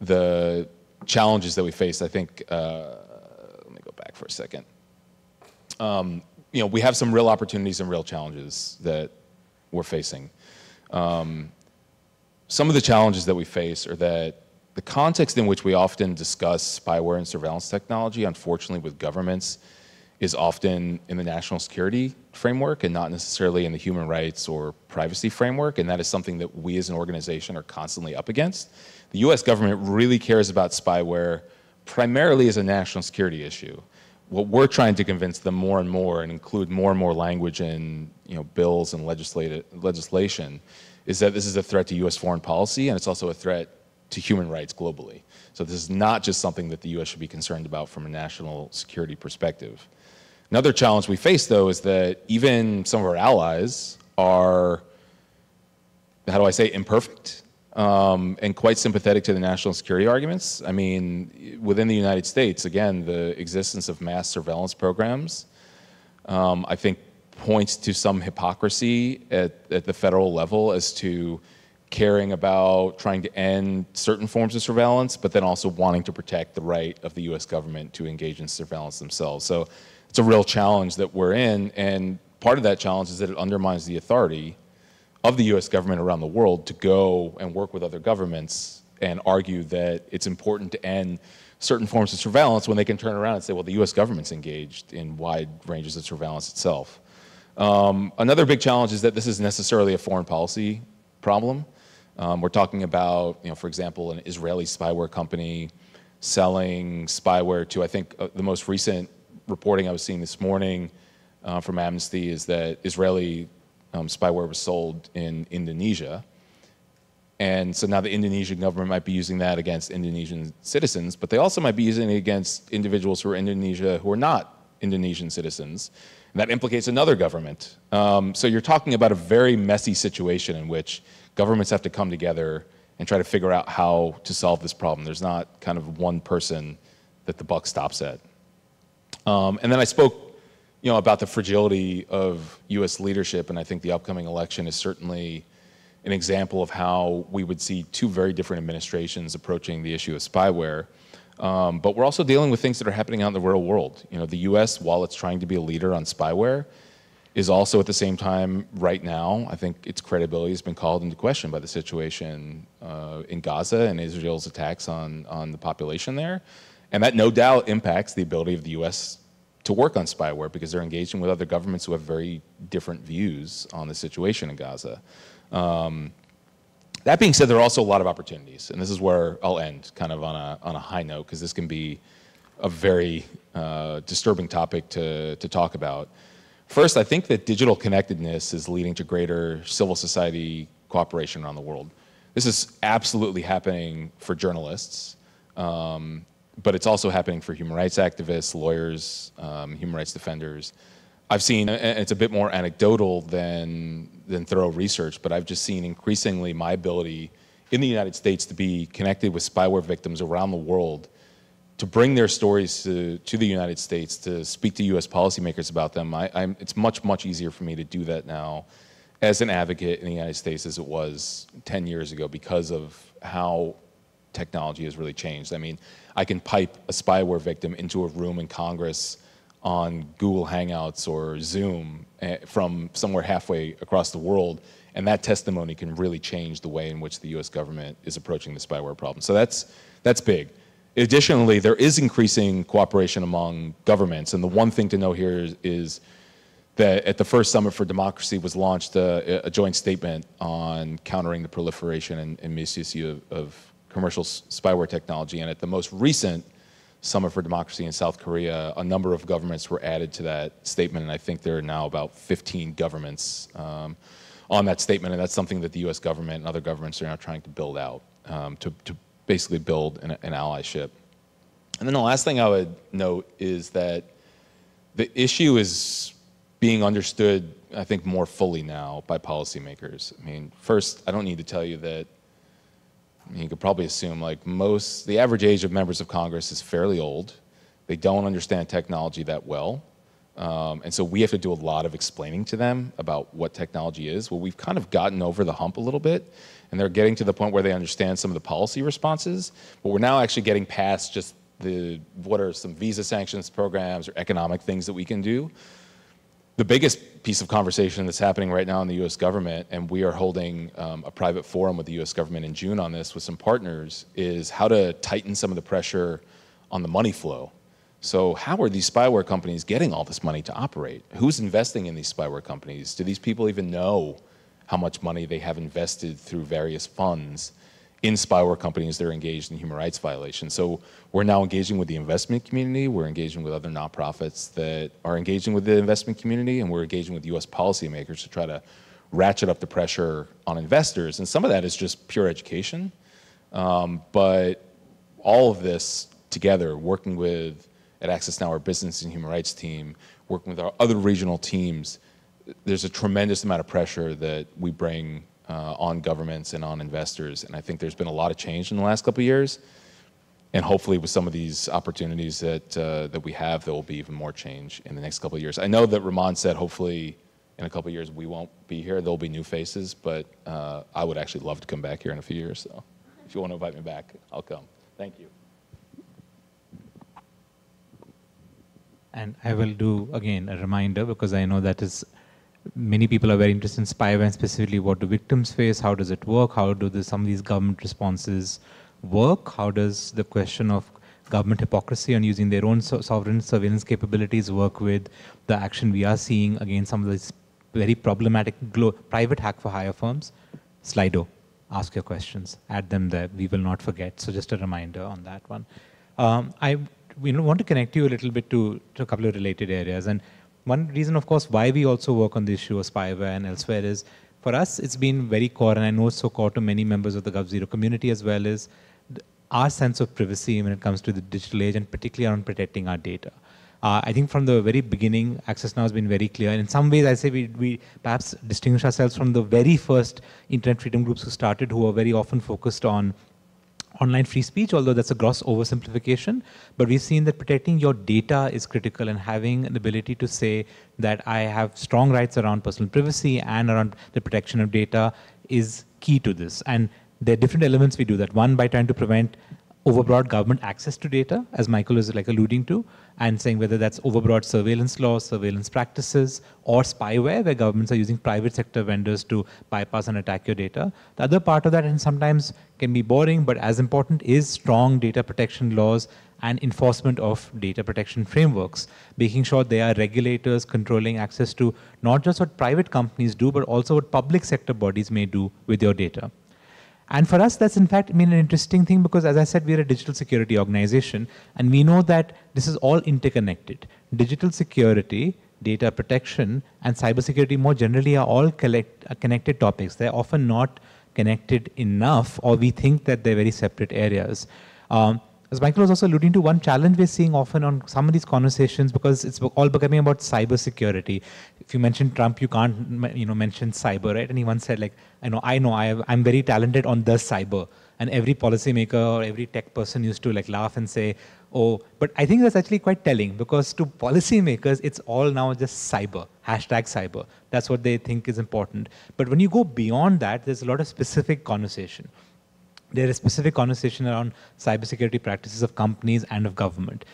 the challenges that we face, I think, uh, let me go back for a second. Um, you know, we have some real opportunities and real challenges that we're facing. Um, some of the challenges that we face are that the context in which we often discuss spyware and surveillance technology, unfortunately with governments, is often in the national security framework and not necessarily in the human rights or privacy framework. And that is something that we as an organization are constantly up against. The US government really cares about spyware primarily as a national security issue. What we're trying to convince them more and more and include more and more language in you know, bills and legislation is that this is a threat to US foreign policy and it's also a threat to human rights globally. So this is not just something that the US should be concerned about from a national security perspective. Another challenge we face, though, is that even some of our allies are, how do I say, imperfect um, and quite sympathetic to the national security arguments. I mean, within the United States, again, the existence of mass surveillance programs, um, I think, points to some hypocrisy at, at the federal level as to caring about trying to end certain forms of surveillance, but then also wanting to protect the right of the US government to engage in surveillance themselves. So it's a real challenge that we're in. And part of that challenge is that it undermines the authority of the US government around the world to go and work with other governments and argue that it's important to end certain forms of surveillance when they can turn around and say, well, the US government's engaged in wide ranges of surveillance itself. Um, another big challenge is that this is necessarily a foreign policy problem. Um, we're talking about, you know, for example, an Israeli spyware company selling spyware to, I think, uh, the most recent reporting I was seeing this morning uh, from Amnesty is that Israeli um, spyware was sold in Indonesia. And so now the Indonesian government might be using that against Indonesian citizens, but they also might be using it against individuals who are Indonesia who are not Indonesian citizens. And that implicates another government. Um, so you're talking about a very messy situation in which governments have to come together and try to figure out how to solve this problem. There's not kind of one person that the buck stops at. Um, and then I spoke, you know, about the fragility of U.S. leadership, and I think the upcoming election is certainly an example of how we would see two very different administrations approaching the issue of spyware. Um, but we're also dealing with things that are happening out in the real world. You know, the U.S., while it's trying to be a leader on spyware, is also at the same time, right now, I think its credibility has been called into question by the situation uh, in Gaza and Israel's attacks on, on the population there. And that no doubt impacts the ability of the US to work on spyware because they're engaging with other governments who have very different views on the situation in Gaza. Um, that being said, there are also a lot of opportunities, and this is where I'll end kind of on a, on a high note because this can be a very uh, disturbing topic to, to talk about. First, I think that digital connectedness is leading to greater civil society cooperation around the world. This is absolutely happening for journalists. Um, but it's also happening for human rights activists, lawyers, um, human rights defenders. I've seen, and it's a bit more anecdotal than, than thorough research, but I've just seen increasingly my ability in the United States to be connected with spyware victims around the world, to bring their stories to, to the United States, to speak to US policymakers about them. I, it's much, much easier for me to do that now as an advocate in the United States as it was 10 years ago because of how technology has really changed. I mean, I can pipe a spyware victim into a room in Congress on Google Hangouts or Zoom eh, from somewhere halfway across the world, and that testimony can really change the way in which the U.S. government is approaching the spyware problem. So that's that's big. Additionally, there is increasing cooperation among governments, and the one thing to know here is, is that at the first Summit for Democracy was launched a, a joint statement on countering the proliferation and, and misuse of, of commercial spyware technology. And at the most recent Summit for Democracy in South Korea, a number of governments were added to that statement, and I think there are now about 15 governments um, on that statement, and that's something that the U.S. government and other governments are now trying to build out um, to, to basically build an, an allyship. And then the last thing I would note is that the issue is being understood, I think, more fully now by policymakers. I mean, first, I don't need to tell you that you could probably assume like most, the average age of members of Congress is fairly old. They don't understand technology that well. Um, and so we have to do a lot of explaining to them about what technology is. Well, we've kind of gotten over the hump a little bit, and they're getting to the point where they understand some of the policy responses. But we're now actually getting past just the what are some visa sanctions programs or economic things that we can do. The biggest piece of conversation that's happening right now in the U.S. government, and we are holding um, a private forum with the U.S. government in June on this with some partners, is how to tighten some of the pressure on the money flow. So how are these spyware companies getting all this money to operate? Who's investing in these spyware companies? Do these people even know how much money they have invested through various funds in spyware companies that are engaged in human rights violations? So we're now engaging with the investment community. We're engaging with other nonprofits that are engaging with the investment community, and we're engaging with U.S. policymakers to try to ratchet up the pressure on investors. And some of that is just pure education. Um, but all of this together, working with at Access Now, our business and human rights team, working with our other regional teams, there's a tremendous amount of pressure that we bring uh, on governments and on investors. And I think there's been a lot of change in the last couple of years. And hopefully, with some of these opportunities that uh, that we have, there will be even more change in the next couple of years. I know that Raman said hopefully in a couple of years we won't be here. There'll be new faces, but uh, I would actually love to come back here in a few years. So, if you want to invite me back, I'll come. Thank you. And I will do, again, a reminder because I know that is many people are very interested in spyware and specifically what do victims face, how does it work, how do the, some of these government responses work, how does the question of government hypocrisy and using their own so sovereign surveillance capabilities work with the action we are seeing against some of these very problematic private hack for hire firms. Slido, ask your questions, add them there, we will not forget. So just a reminder on that one. Um, I we want to connect you a little bit to, to a couple of related areas. And one reason, of course, why we also work on the issue of spyware and elsewhere is for us, it's been very core, and I know it's so core to many members of the GovZero community as well, is our sense of privacy when it comes to the digital age and particularly around protecting our data. Uh, I think from the very beginning, Access Now has been very clear. And in some ways, I say we, we perhaps distinguish ourselves from the very first internet freedom groups who started, who are very often focused on online free speech, although that's a gross oversimplification. But we've seen that protecting your data is critical and having an ability to say that I have strong rights around personal privacy and around the protection of data is key to this. And there are different elements we do that. One, by trying to prevent overbroad government access to data, as Michael is like alluding to, and saying whether that's overbroad surveillance laws, surveillance practices, or spyware, where governments are using private sector vendors to bypass and attack your data. The other part of that, and sometimes can be boring, but as important, is strong data protection laws and enforcement of data protection frameworks, making sure there are regulators controlling access to not just what private companies do, but also what public sector bodies may do with your data. And for us, that's in fact been an interesting thing because, as I said, we're a digital security organization, and we know that this is all interconnected. Digital security, data protection, and cybersecurity more generally are all collect, are connected topics. They're often not connected enough, or we think that they're very separate areas. Um, as Michael was also alluding to, one challenge we're seeing often on some of these conversations because it's all becoming about cybersecurity. If you mention Trump, you can't you know mention cyber, right? And he once said like, I know, I know, I have, I'm very talented on the cyber. And every policymaker or every tech person used to like laugh and say, oh, but I think that's actually quite telling because to policymakers, it's all now just cyber, hashtag cyber. That's what they think is important. But when you go beyond that, there's a lot of specific conversation there is specific conversation around cybersecurity practices of companies and of government.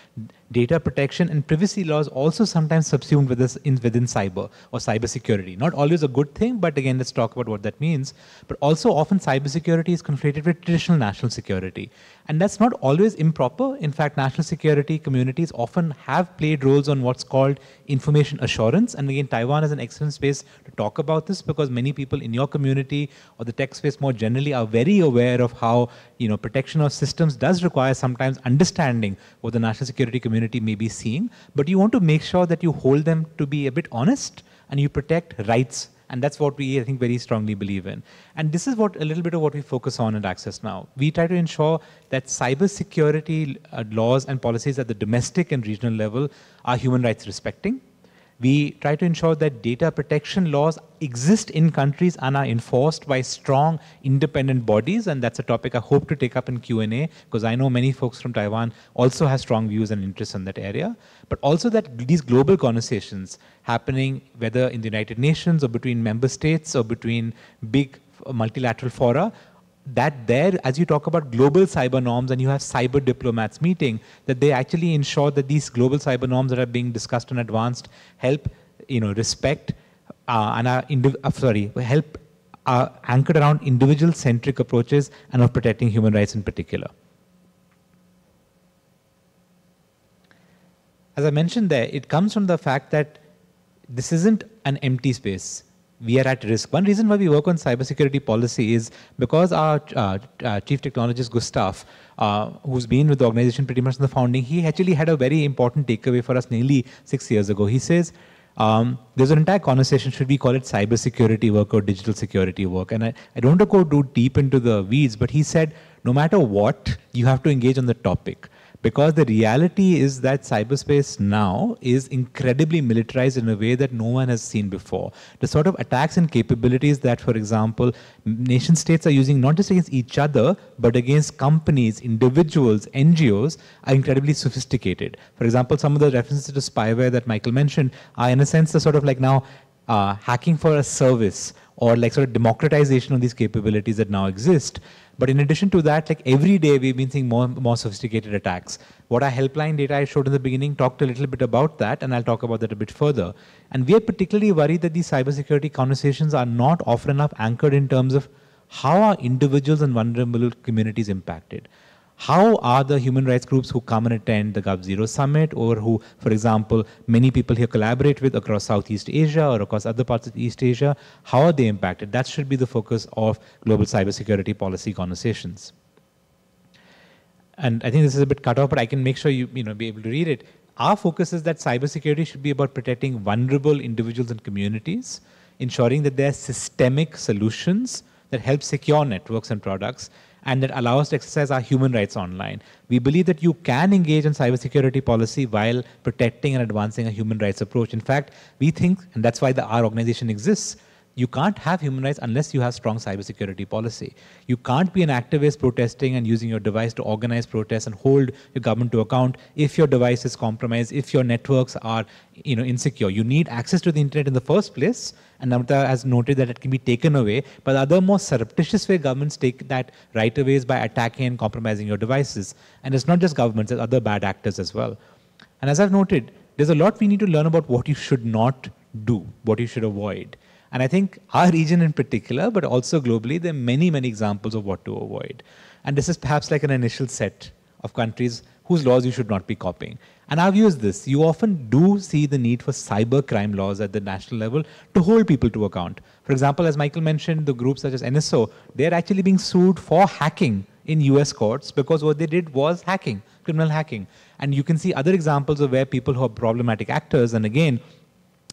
Data protection and privacy laws also sometimes subsumed with this in, within cyber or cybersecurity. Not always a good thing, but again, let's talk about what that means. But also often cybersecurity is conflated with traditional national security. And that's not always improper. In fact, national security communities often have played roles on what's called information assurance. And again, Taiwan is an excellent space to talk about this because many people in your community or the tech space more generally are very aware of how you know protection of systems does require sometimes understanding what the national security community may be seeing. But you want to make sure that you hold them to be a bit honest and you protect rights And that's what we, I think, very strongly believe in. And this is what a little bit of what we focus on at Access Now. We try to ensure that cybersecurity uh, laws and policies at the domestic and regional level are human rights respecting we try to ensure that data protection laws exist in countries and are enforced by strong independent bodies and that's a topic I hope to take up in Q&A because I know many folks from Taiwan also have strong views and interests in that area. But also that these global conversations happening whether in the United Nations or between member states or between big uh, multilateral fora that there, as you talk about global cyber norms and you have cyber diplomats meeting, that they actually ensure that these global cyber norms that are being discussed and advanced help, you know, respect uh, and are uh, sorry, help are anchored around individual-centric approaches and of protecting human rights in particular. As I mentioned there, it comes from the fact that this isn't an empty space we are at risk. One reason why we work on cybersecurity policy is because our uh, uh, chief technologist Gustaf, uh, who's been with the organization pretty much in the founding, he actually had a very important takeaway for us nearly six years ago. He says, um, there's an entire conversation, should we call it cybersecurity work or digital security work? And I, I don't want to go too deep into the weeds, but he said, no matter what, you have to engage on the topic because the reality is that cyberspace now is incredibly militarized in a way that no one has seen before. The sort of attacks and capabilities that, for example, nation states are using not just against each other, but against companies, individuals, NGOs are incredibly sophisticated. For example, some of the references to spyware that Michael mentioned are in a sense the sort of like now uh, hacking for a service or like sort of democratization of these capabilities that now exist. But in addition to that, like every day we've been seeing more, more sophisticated attacks. What our helpline data I showed in the beginning talked a little bit about that, and I'll talk about that a bit further. And we are particularly worried that these cybersecurity conversations are not often enough anchored in terms of how are individuals and vulnerable communities impacted how are the human rights groups who come and attend the Gov Zero Summit or who, for example, many people here collaborate with across Southeast Asia or across other parts of East Asia, how are they impacted? That should be the focus of global cybersecurity policy conversations. And I think this is a bit cut off, but I can make sure you, you know, be able to read it. Our focus is that cybersecurity should be about protecting vulnerable individuals and communities, ensuring that there are systemic solutions that help secure networks and products, and that allow us to exercise our human rights online. We believe that you can engage in cybersecurity policy while protecting and advancing a human rights approach. In fact, we think, and that's why the, our organization exists, you can't have human rights unless you have strong cybersecurity policy. You can't be an activist protesting and using your device to organize protests and hold your government to account if your device is compromised, if your networks are you know, insecure. You need access to the internet in the first place, and Namrata has noted that it can be taken away. But the other more surreptitious way governments take that right away is by attacking and compromising your devices. And it's not just governments, it's other bad actors as well. And as I've noted, there's a lot we need to learn about what you should not do, what you should avoid. And I think our region in particular, but also globally, there are many, many examples of what to avoid. And this is perhaps like an initial set of countries whose laws you should not be copying. And our view is this, you often do see the need for cyber crime laws at the national level to hold people to account. For example, as Michael mentioned, the groups such as NSO, they're actually being sued for hacking in US courts because what they did was hacking, criminal hacking. And you can see other examples of where people who are problematic actors, and again,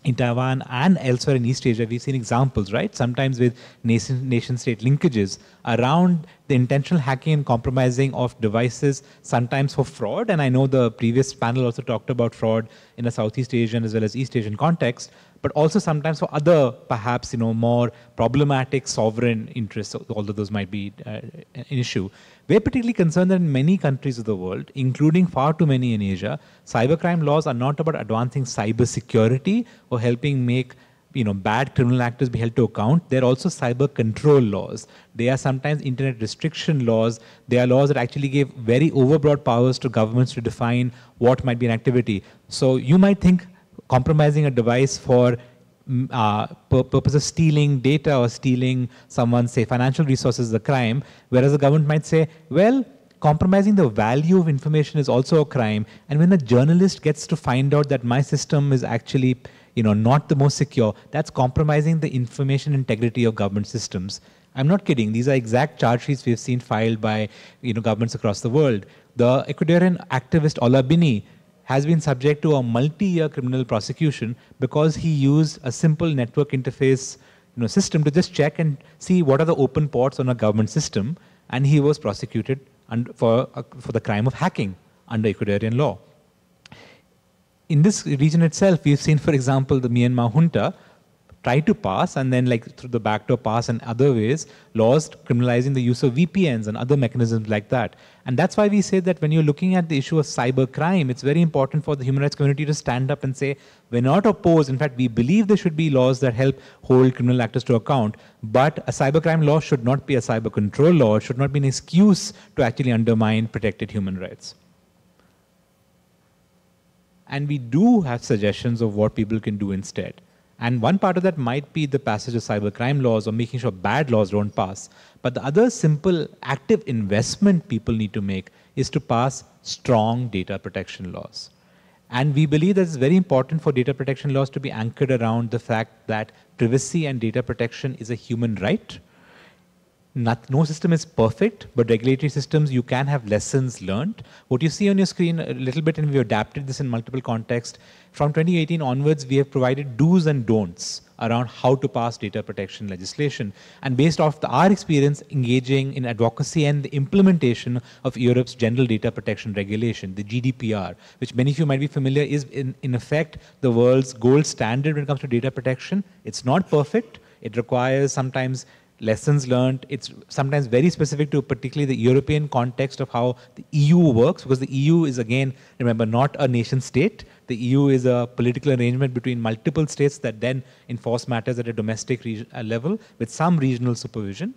in Taiwan and elsewhere in East Asia, we've seen examples, right? Sometimes with nation, nation state linkages around the intentional hacking and compromising of devices, sometimes for fraud. And I know the previous panel also talked about fraud in a Southeast Asian as well as East Asian context, but also sometimes for other, perhaps, you know, more problematic sovereign interests, although those might be uh, an issue. We're particularly concerned that in many countries of the world, including far too many in Asia, cybercrime laws are not about advancing cyber security or helping make you know, bad criminal actors be held to account. They're also cyber control laws. They are sometimes internet restriction laws. They are laws that actually give very overbroad powers to governments to define what might be an activity. So you might think compromising a device for mm, uh, purpose of stealing data or stealing someone's, say, financial resources is a crime, whereas the government might say, well, compromising the value of information is also a crime. And when a journalist gets to find out that my system is actually you know, not the most secure, that's compromising the information integrity of government systems. I'm not kidding. These are exact charge sheets we've seen filed by you know, governments across the world. The Ecuadorian activist Ola Bini has been subject to a multi-year criminal prosecution because he used a simple network interface you know, system to just check and see what are the open ports on a government system, and he was prosecuted for, uh, for the crime of hacking under Ecuadorian law. In this region itself, we've seen, for example, the Myanmar junta try to pass and then like through the backdoor pass and other ways laws criminalizing the use of VPNs and other mechanisms like that. And that's why we say that when you're looking at the issue of cyber crime, it's very important for the human rights community to stand up and say, we're not opposed. In fact, we believe there should be laws that help hold criminal actors to account. But a cybercrime law should not be a cyber control law. It should not be an excuse to actually undermine protected human rights. And we do have suggestions of what people can do instead. And one part of that might be the passage of cybercrime laws or making sure bad laws don't pass. But the other simple active investment people need to make is to pass strong data protection laws. And we believe that it's very important for data protection laws to be anchored around the fact that privacy and data protection is a human right not, no system is perfect, but regulatory systems, you can have lessons learned. What you see on your screen a little bit, and we've adapted this in multiple contexts, from 2018 onwards, we have provided do's and don'ts around how to pass data protection legislation. And based off the, our experience engaging in advocacy and the implementation of Europe's General Data Protection Regulation, the GDPR, which many of you might be familiar, is in, in effect the world's gold standard when it comes to data protection. It's not perfect. It requires sometimes lessons learned. It's sometimes very specific to particularly the European context of how the EU works, because the EU is, again, remember, not a nation state. The EU is a political arrangement between multiple states that then enforce matters at a domestic level with some regional supervision.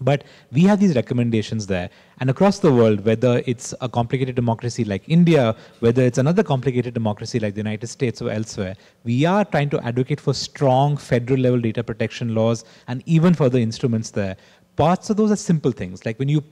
But we have these recommendations there. And across the world, whether it's a complicated democracy like India, whether it's another complicated democracy like the United States or elsewhere, we are trying to advocate for strong federal level data protection laws and even further instruments there. Parts of those are simple things, like when you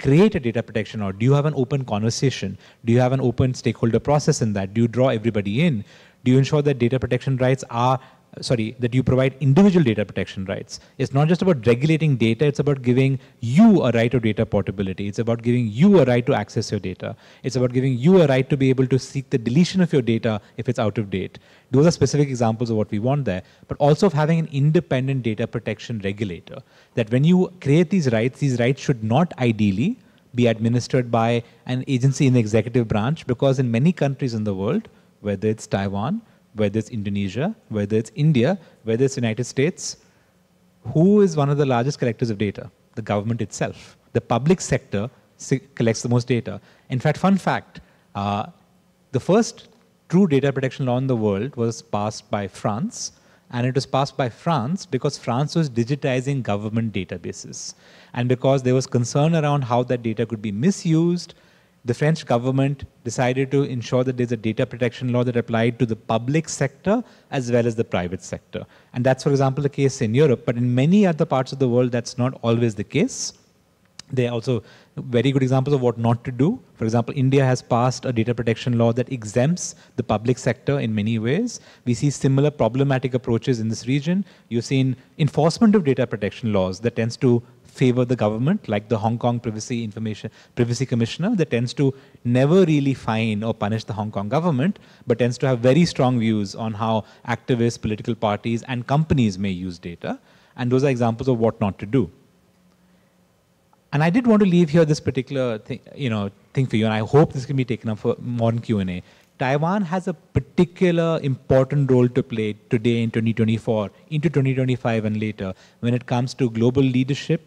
create a data protection law, do you have an open conversation? Do you have an open stakeholder process in that? Do you draw everybody in? Do you ensure that data protection rights are sorry, that you provide individual data protection rights. It's not just about regulating data, it's about giving you a right of data portability. It's about giving you a right to access your data. It's about giving you a right to be able to seek the deletion of your data if it's out of date. Those are specific examples of what we want there, but also of having an independent data protection regulator. That when you create these rights, these rights should not ideally be administered by an agency in the executive branch because in many countries in the world, whether it's Taiwan, whether it's Indonesia, whether it's India, whether it's United States, who is one of the largest collectors of data? The government itself. The public sector collects the most data. In fact, fun fact, uh, the first true data protection law in the world was passed by France, and it was passed by France because France was digitizing government databases. And because there was concern around how that data could be misused, the French government decided to ensure that there's a data protection law that applied to the public sector as well as the private sector. And that's, for example, the case in Europe, but in many other parts of the world, that's not always the case. There are also very good examples of what not to do. For example, India has passed a data protection law that exempts the public sector in many ways. We see similar problematic approaches in this region. You've seen enforcement of data protection laws that tends to favor the government, like the Hong Kong Privacy Information Privacy Commissioner, that tends to never really fine or punish the Hong Kong government, but tends to have very strong views on how activists, political parties, and companies may use data. And those are examples of what not to do. And I did want to leave here this particular thing, you know, thing for you, and I hope this can be taken up for modern Q&A. Taiwan has a particular important role to play today in 2024, into 2025 and later, when it comes to global leadership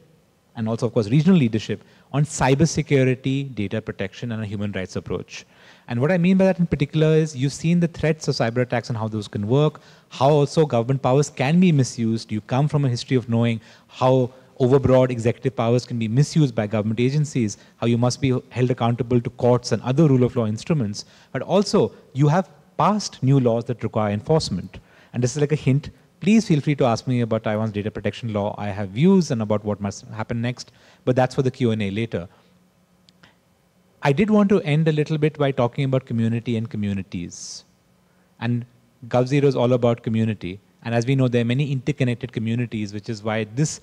and also, of course, regional leadership on cybersecurity, data protection, and a human rights approach. And what I mean by that in particular is you've seen the threats of cyber attacks and how those can work, how also government powers can be misused. You come from a history of knowing how overbroad executive powers can be misused by government agencies, how you must be held accountable to courts and other rule of law instruments. But also, you have passed new laws that require enforcement. And this is like a hint Please feel free to ask me about Taiwan's data protection law. I have views and about what must happen next, but that's for the Q&A later. I did want to end a little bit by talking about community and communities. And GovZero is all about community. And as we know, there are many interconnected communities, which is why this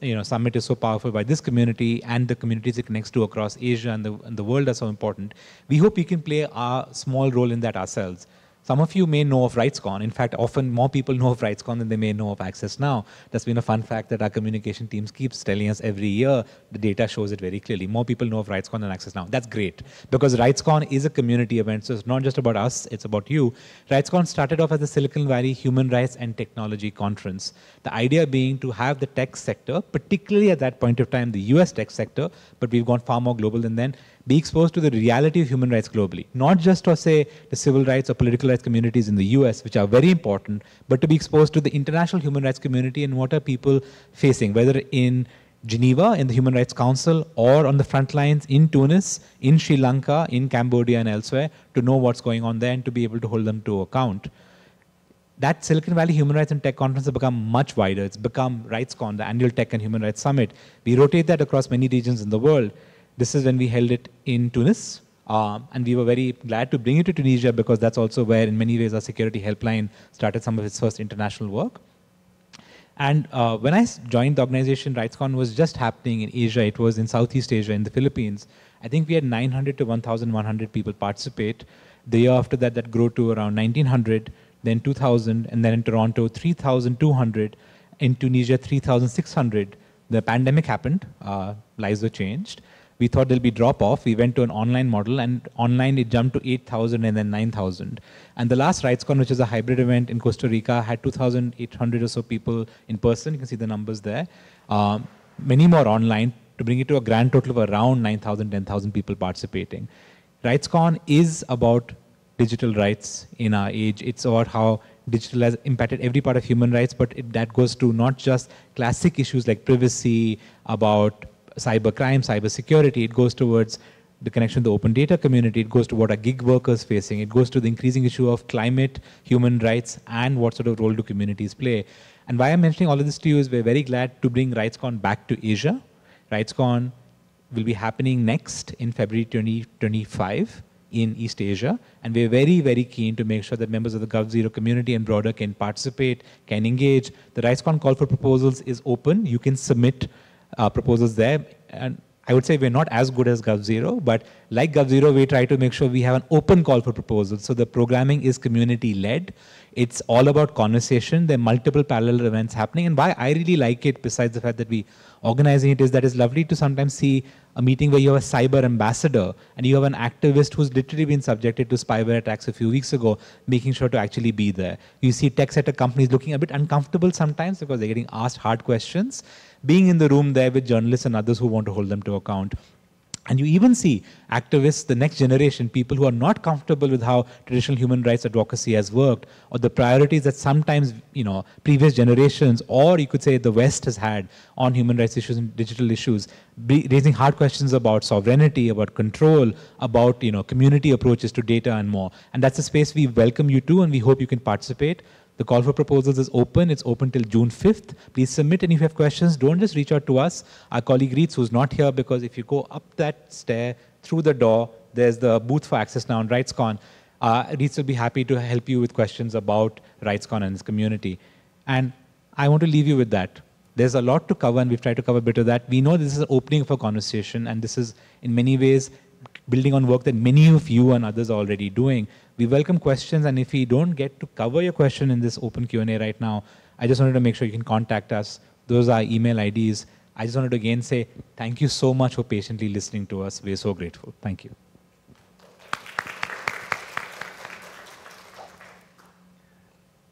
you know, summit is so powerful, why this community and the communities it connects to across Asia and the, and the world are so important. We hope we can play a small role in that ourselves. Some of you may know of RightsCon. In fact, often more people know of RightsCon than they may know of Access Now. That's been a fun fact that our communication teams keeps telling us every year. The data shows it very clearly. More people know of RightsCon than Access Now. That's great because RightsCon is a community event, so it's not just about us, it's about you. RightsCon started off as the Silicon Valley Human Rights and Technology Conference. The idea being to have the tech sector, particularly at that point of time, the US tech sector, but we've gone far more global than then, be exposed to the reality of human rights globally. Not just to say the civil rights or political rights communities in the US, which are very important, but to be exposed to the international human rights community and what are people facing, whether in Geneva, in the Human Rights Council, or on the front lines in Tunis, in Sri Lanka, in Cambodia, and elsewhere, to know what's going on there and to be able to hold them to account. That Silicon Valley Human Rights and Tech Conference has become much wider. It's become RightsCon, the annual Tech and Human Rights Summit. We rotate that across many regions in the world. This is when we held it in Tunis. Um, and we were very glad to bring it to Tunisia because that's also where, in many ways, our security helpline started some of its first international work. And uh, when I joined the organization, RightsCon was just happening in Asia. It was in Southeast Asia, in the Philippines. I think we had 900 to 1,100 people participate. The year after that, that grew to around 1,900, then 2,000, and then in Toronto, 3,200. In Tunisia, 3,600. The pandemic happened. Uh, lives were changed we thought there'll be drop off. We went to an online model, and online it jumped to 8,000 and then 9,000. And the last RightsCon, which is a hybrid event in Costa Rica, had 2,800 or so people in person. You can see the numbers there. Um, many more online to bring it to a grand total of around 9,000, 10,000 people participating. RightsCon is about digital rights in our age. It's about how digital has impacted every part of human rights, but it, that goes to not just classic issues like privacy, about cyber crime, cyber security. It goes towards the connection to the open data community. It goes to what are gig workers facing. It goes to the increasing issue of climate, human rights, and what sort of role do communities play. And why I'm mentioning all of this to you is we're very glad to bring RightsCon back to Asia. RightsCon will be happening next in February 2025 in East Asia. And we're very, very keen to make sure that members of the GovZero community and broader can participate, can engage. The RightsCon call for proposals is open. You can submit uh, proposals there. And I would say we're not as good as GovZero, but like GovZero, we try to make sure we have an open call for proposals. So the programming is community-led. It's all about conversation. There are multiple parallel events happening. And why I really like it, besides the fact that we organizing it, is that it's lovely to sometimes see a meeting where you have a cyber ambassador and you have an activist who's literally been subjected to spyware attacks a few weeks ago, making sure to actually be there. You see tech sector companies looking a bit uncomfortable sometimes because they're getting asked hard questions being in the room there with journalists and others who want to hold them to account. And you even see activists, the next generation, people who are not comfortable with how traditional human rights advocacy has worked, or the priorities that sometimes, you know, previous generations, or you could say the West has had on human rights issues and digital issues, raising hard questions about sovereignty, about control, about, you know, community approaches to data and more. And that's a space we welcome you to, and we hope you can participate. The call for proposals is open. It's open till June 5th. Please submit and if you have questions, don't just reach out to us. Our colleague Reeds, who's not here, because if you go up that stair through the door, there's the booth for Access Now and RightsCon. Uh, Reeds will be happy to help you with questions about RightsCon and its community. And I want to leave you with that. There's a lot to cover, and we've tried to cover a bit of that. We know this is an opening for conversation, and this is, in many ways, building on work that many of you and others are already doing. We welcome questions, and if we don't get to cover your question in this open Q&A right now, I just wanted to make sure you can contact us. Those are email IDs. I just wanted to again say thank you so much for patiently listening to us. We're so grateful. Thank you.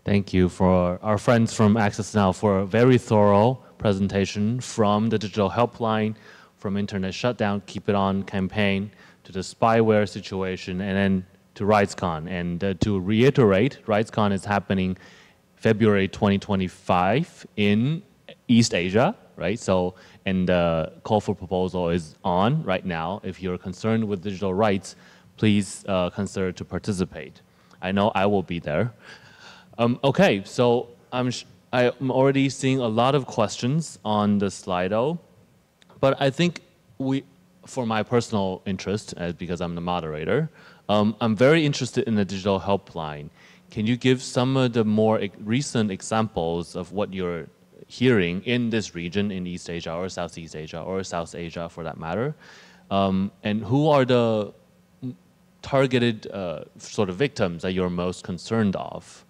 Thank you for our friends from Access Now for a very thorough presentation from the digital helpline, from internet shutdown, keep it on campaign, to the spyware situation, and then to RightsCon. And uh, to reiterate, RightsCon is happening February 2025 in East Asia, right? So, and the call for proposal is on right now. If you're concerned with digital rights, please uh, consider to participate. I know I will be there. Um, okay, so I'm, I'm already seeing a lot of questions on the Slido, but I think we, for my personal interest, uh, because I'm the moderator, um, I'm very interested in the digital helpline. Can you give some of the more recent examples of what you're hearing in this region, in East Asia or Southeast Asia or South Asia for that matter? Um, and who are the targeted uh, sort of victims that you're most concerned of?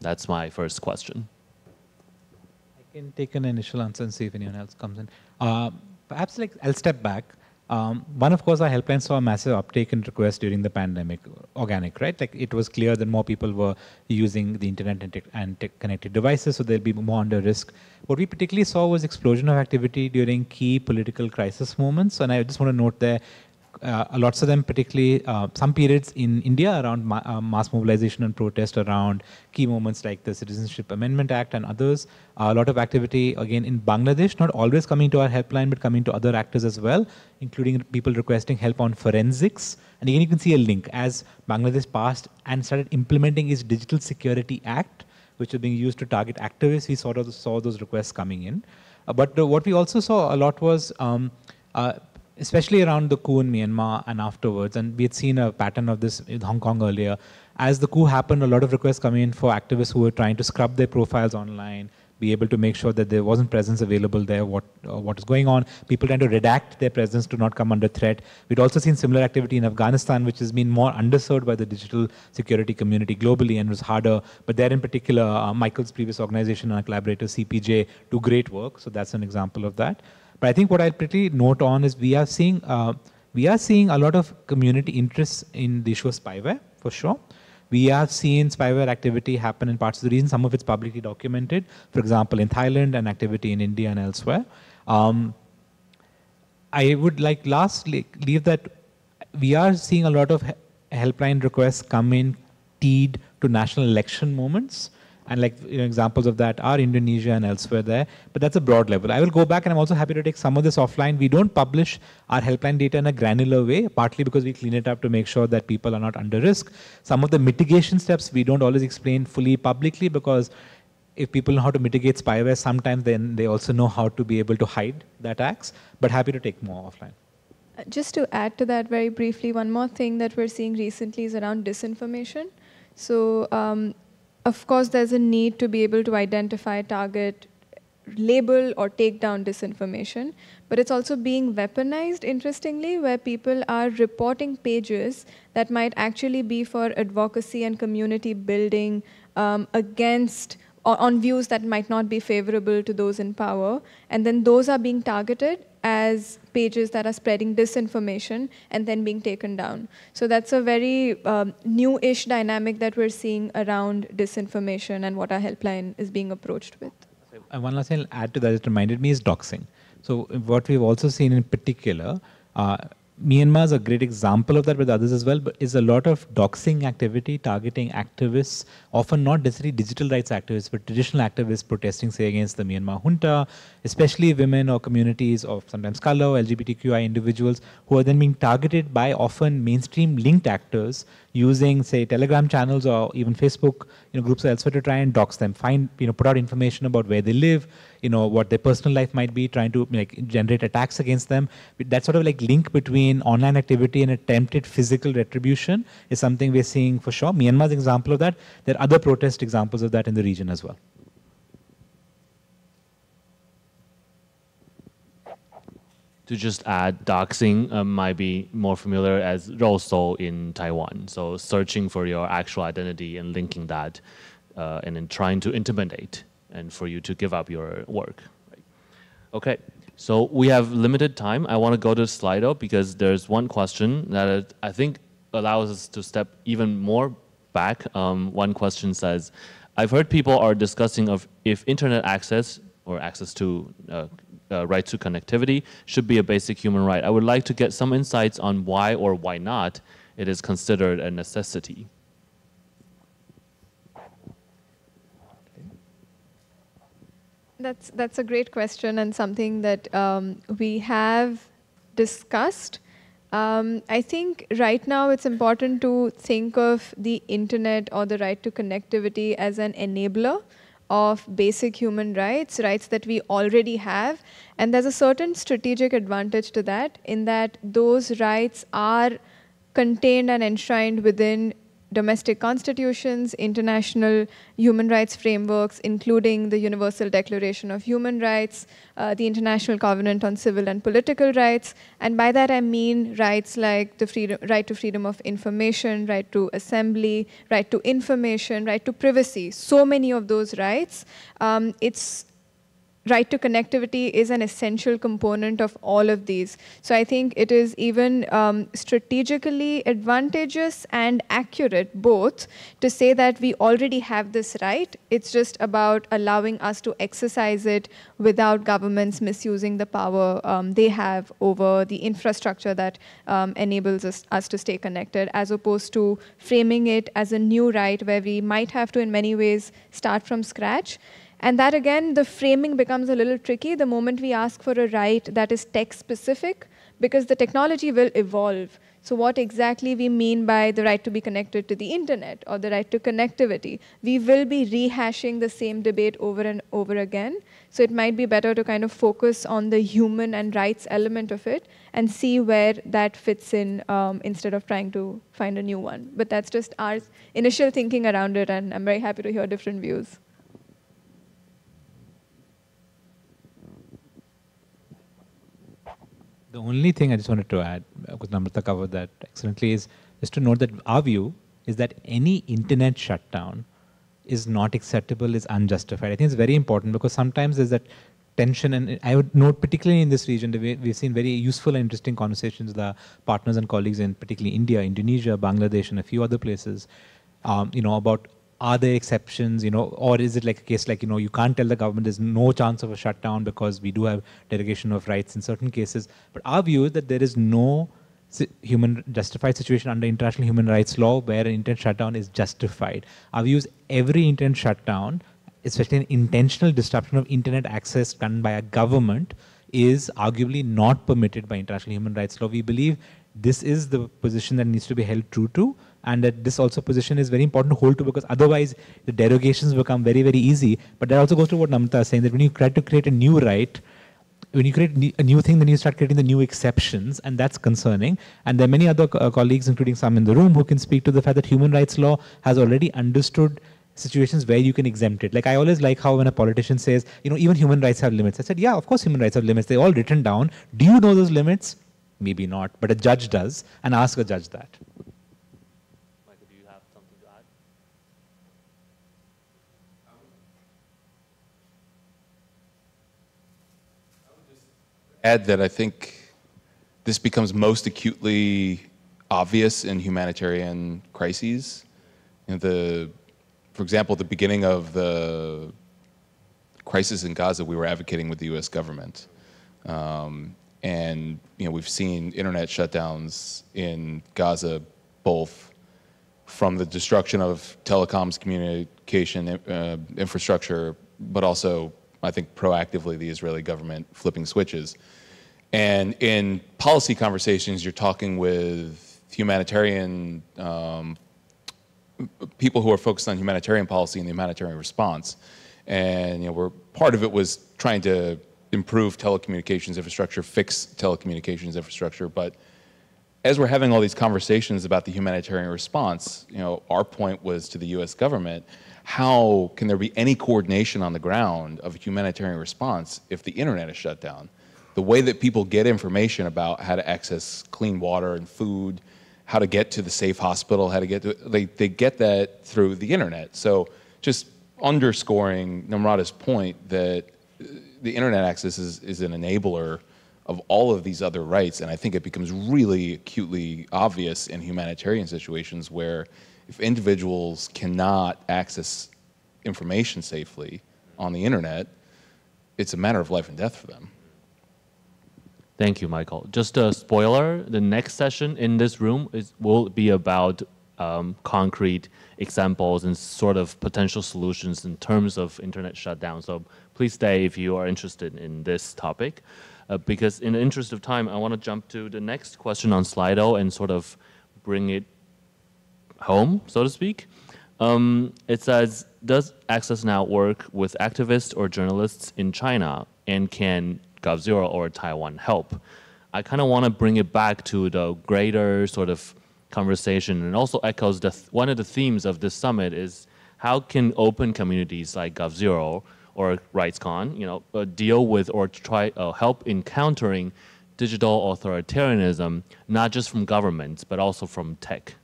That's my first question. I can take an initial answer and see if anyone else comes in. Uh, perhaps like I'll step back. Um, one, of course, our helpline saw a massive uptake in requests during the pandemic, organic, right? Like it was clear that more people were using the internet and, and connected devices, so they'll be more under risk. What we particularly saw was explosion of activity during key political crisis moments, and I just want to note there lots of them, particularly uh, some periods in India around ma uh, mass mobilization and protest around key moments like the Citizenship Amendment Act and others. a lot of activity again in Bangladesh, not always coming to our helpline, but coming to other actors as well, including people requesting help on forensics. And again, you can see a link as Bangladesh passed and started implementing its Digital Security Act, which is being used to target activists. We sort of saw those requests coming in. Uh, but uh, what we also saw a lot was um, uh, especially around the coup in Myanmar and afterwards, and we had seen a pattern of this in Hong Kong earlier. As the coup happened, a lot of requests coming in for activists who were trying to scrub their profiles online, be able to make sure that there wasn't presence available there, what uh, what is going on. People trying to redact their presence to not come under threat. We'd also seen similar activity in Afghanistan, which has been more underserved by the digital security community globally and was harder. But there in particular, uh, Michael's previous organization and our collaborator CPJ do great work. So that's an example of that. But I think what I'll pretty note on is we are seeing uh, we are seeing a lot of community interest in the issue of spyware for sure. We have seen spyware activity happen in parts of the region. Some of it's publicly documented. For example, in Thailand and activity in India and elsewhere. Um, I would like lastly leave that we are seeing a lot of helpline requests come in teed to national election moments and like you know, examples of that are Indonesia and elsewhere there. But that's a broad level. I will go back and I'm also happy to take some of this offline. We don't publish our helpline data in a granular way, partly because we clean it up to make sure that people are not under risk. Some of the mitigation steps we don't always explain fully publicly because if people know how to mitigate spyware, sometimes then they also know how to be able to hide the attacks. But happy to take more offline. Uh, just to add to that very briefly, one more thing that we're seeing recently is around disinformation. So um, of course, there's a need to be able to identify, target, label, or take down disinformation. But it's also being weaponized, interestingly, where people are reporting pages that might actually be for advocacy and community building um, against on views that might not be favorable to those in power. And then those are being targeted as pages that are spreading disinformation and then being taken down. So that's a very um, new-ish dynamic that we're seeing around disinformation and what our helpline is being approached with. And one last thing I'll add to that, it reminded me is doxing. So what we've also seen in particular, uh, Myanmar is a great example of that with others as well, but is a lot of doxing activity targeting activists, often not necessarily digital rights activists, but traditional activists protesting, say, against the Myanmar junta, especially women or communities of sometimes color, LGBTQI individuals, who are then being targeted by often mainstream linked actors using, say, Telegram channels or even Facebook you know, groups elsewhere to try and dox them, find, you know, put out information about where they live, you know, what their personal life might be, trying to like generate attacks against them. That sort of like link between online activity and attempted physical retribution is something we're seeing for sure. Myanmar's example of that. There are other protest examples of that in the region as well. to just add, doxing um, might be more familiar as rousou in Taiwan. So searching for your actual identity and linking that, uh, and then trying to intimidate and for you to give up your work. Okay, so we have limited time. I want to go to Slido because there's one question that I think allows us to step even more back. Um, one question says, I've heard people are discussing of if internet access or access to uh, uh, right to connectivity should be a basic human right. I would like to get some insights on why or why not it is considered a necessity. That's, that's a great question and something that um, we have discussed. Um, I think right now it's important to think of the internet or the right to connectivity as an enabler of basic human rights, rights that we already have. And there's a certain strategic advantage to that in that those rights are contained and enshrined within domestic constitutions, international human rights frameworks, including the Universal Declaration of Human Rights, uh, the International Covenant on Civil and Political Rights. And by that I mean rights like the freedom, right to freedom of information, right to assembly, right to information, right to privacy. So many of those rights. Um, it's right to connectivity is an essential component of all of these. So I think it is even um, strategically advantageous and accurate both to say that we already have this right. It's just about allowing us to exercise it without governments misusing the power um, they have over the infrastructure that um, enables us, us to stay connected, as opposed to framing it as a new right where we might have to, in many ways, start from scratch. And that again, the framing becomes a little tricky the moment we ask for a right that is tech specific, because the technology will evolve. So, what exactly we mean by the right to be connected to the internet or the right to connectivity, we will be rehashing the same debate over and over again. So, it might be better to kind of focus on the human and rights element of it and see where that fits in um, instead of trying to find a new one. But that's just our initial thinking around it, and I'm very happy to hear different views. The only thing I just wanted to add, because Namrata covered that excellently, is just to note that our view is that any internet shutdown is not acceptable, is unjustified. I think it's very important because sometimes there's that tension, and I would note particularly in this region, that we've seen very useful and interesting conversations with our partners and colleagues in particularly India, Indonesia, Bangladesh, and a few other places, um, you know, about are there exceptions, you know, or is it like a case like, you know, you can't tell the government there's no chance of a shutdown because we do have derogation of rights in certain cases. But our view is that there is no human justified situation under international human rights law where an internet shutdown is justified. Our view is every internet shutdown, especially an intentional disruption of internet access done by a government, is arguably not permitted by international human rights law. We believe this is the position that needs to be held true to and that this also position is very important to hold to because otherwise the derogations become very, very easy. But that also goes to what Namrata is saying, that when you try to create a new right, when you create a new thing, then you start creating the new exceptions, and that's concerning. And there are many other uh, colleagues, including some in the room, who can speak to the fact that human rights law has already understood situations where you can exempt it. Like I always like how when a politician says, you know, even human rights have limits. I said, yeah, of course human rights have limits. They're all written down. Do you know those limits? Maybe not, but a judge does, and ask a judge that. Add that I think this becomes most acutely obvious in humanitarian crises. You know, the, for example, the beginning of the crisis in Gaza, we were advocating with the U.S. government, um, and you know we've seen internet shutdowns in Gaza, both from the destruction of telecoms communication uh, infrastructure, but also I think proactively the Israeli government flipping switches. And in policy conversations, you're talking with humanitarian um, people who are focused on humanitarian policy and the humanitarian response. And you know, we're, part of it was trying to improve telecommunications infrastructure, fix telecommunications infrastructure. But as we're having all these conversations about the humanitarian response, you know, our point was to the U.S. government how can there be any coordination on the ground of a humanitarian response if the internet is shut down? The way that people get information about how to access clean water and food, how to get to the safe hospital, how to get to they, they get that through the internet. So just underscoring Namrata's point that uh, the internet access is, is an enabler of all of these other rights. And I think it becomes really acutely obvious in humanitarian situations where if individuals cannot access information safely on the internet, it's a matter of life and death for them. Thank you, Michael. Just a spoiler, the next session in this room is, will be about um, concrete examples and sort of potential solutions in terms of internet shutdown. So please stay if you are interested in this topic. Uh, because in the interest of time, I want to jump to the next question on Slido and sort of bring it home, so to speak. Um, it says, does Access Now work with activists or journalists in China? And can g0v or Taiwan help? I kind of want to bring it back to the greater sort of conversation and also echoes the th- one of the themes of this summit is how can open communities like g0v or RightsCon, you know, uh, deal with or try uh, help in countering digital authoritarianism, not just from governments but also from tech.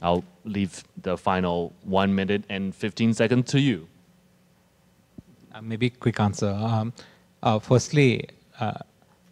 I'll leave the final one minute and 15 seconds to you. Uh, maybe quick answer. Um, uh, firstly, uh,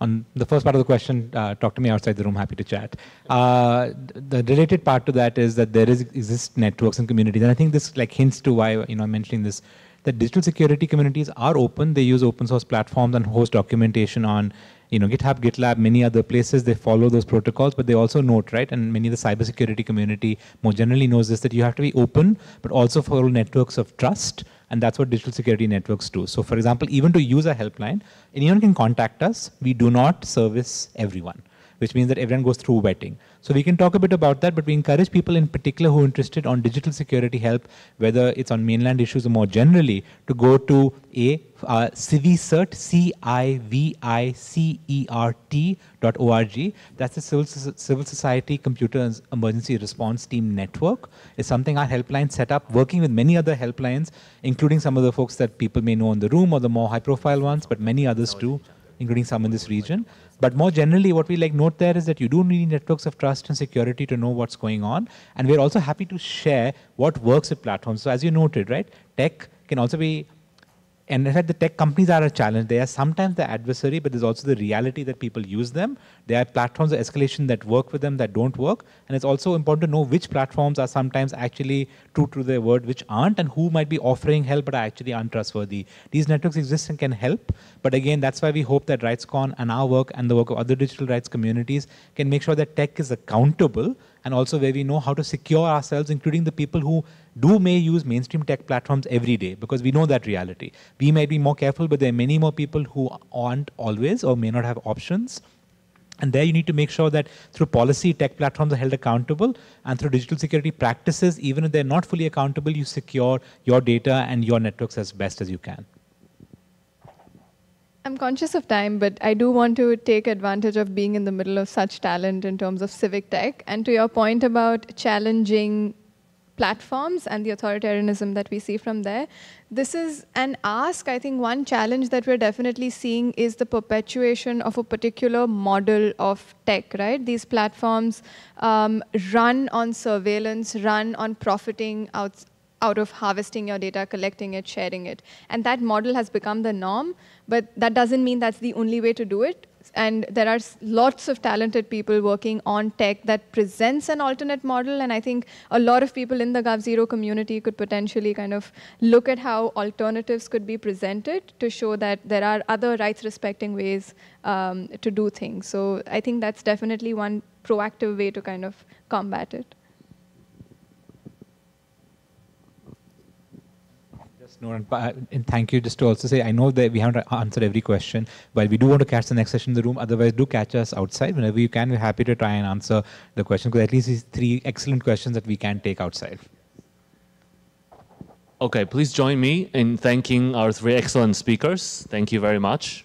on the first part of the question, uh, talk to me outside the room. Happy to chat. Uh, the related part to that is that there is exist networks and communities, and I think this like hints to why you know I'm mentioning this. That digital security communities are open. They use open source platforms and host documentation on you know, GitHub, GitLab, many other places, they follow those protocols, but they also note, right, and many of the cybersecurity community more generally knows this, that you have to be open, but also follow networks of trust, and that's what digital security networks do. So for example, even to use a helpline, anyone can contact us. We do not service everyone, which means that everyone goes through vetting. So we can talk a bit about that, but we encourage people in particular who are interested on digital security help, whether it's on mainland issues or more generally, to go to a uh, CiviCERT, C-I-V-I-C-E-R-T dot O-R-G. That's the Civil, Civil Society Computer Emergency Response Team Network. It's something our helpline set up, working with many other helplines, including some of the folks that people may know in the room or the more high-profile ones, but many others too, including some in this region. But more generally, what we like note there is that you do need networks of trust and security to know what's going on. And we're also happy to share what works with platforms. So as you noted, right, tech can also be and in fact, the tech companies are a challenge. They are sometimes the adversary, but there's also the reality that people use them. There are platforms of escalation that work with them that don't work. And it's also important to know which platforms are sometimes actually true to their word, which aren't, and who might be offering help but are actually untrustworthy. These networks exist and can help. But again, that's why we hope that RightsCon and our work and the work of other digital rights communities can make sure that tech is accountable and also where we know how to secure ourselves, including the people who do may use mainstream tech platforms every day, because we know that reality. We might be more careful, but there are many more people who aren't always or may not have options. And there you need to make sure that through policy, tech platforms are held accountable, and through digital security practices, even if they're not fully accountable, you secure your data and your networks as best as you can. I'm conscious of time, but I do want to take advantage of being in the middle of such talent in terms of civic tech. And to your point about challenging platforms and the authoritarianism that we see from there. This is an ask. I think one challenge that we're definitely seeing is the perpetuation of a particular model of tech, right? These platforms um, run on surveillance, run on profiting out, out of harvesting your data, collecting it, sharing it. And that model has become the norm, but that doesn't mean that's the only way to do it. And there are lots of talented people working on tech that presents an alternate model. And I think a lot of people in the g0v community could potentially kind of look at how alternatives could be presented to show that there are other rights respecting ways um, to do things. So I think that's definitely one proactive way to kind of combat it. No, and thank you. Just to also say, I know that we haven't answered every question, but we do want to catch the next session in the room. Otherwise, do catch us outside whenever you can. We're happy to try and answer the question because at least these three excellent questions that we can take outside. Okay, please join me in thanking our three excellent speakers. Thank you very much.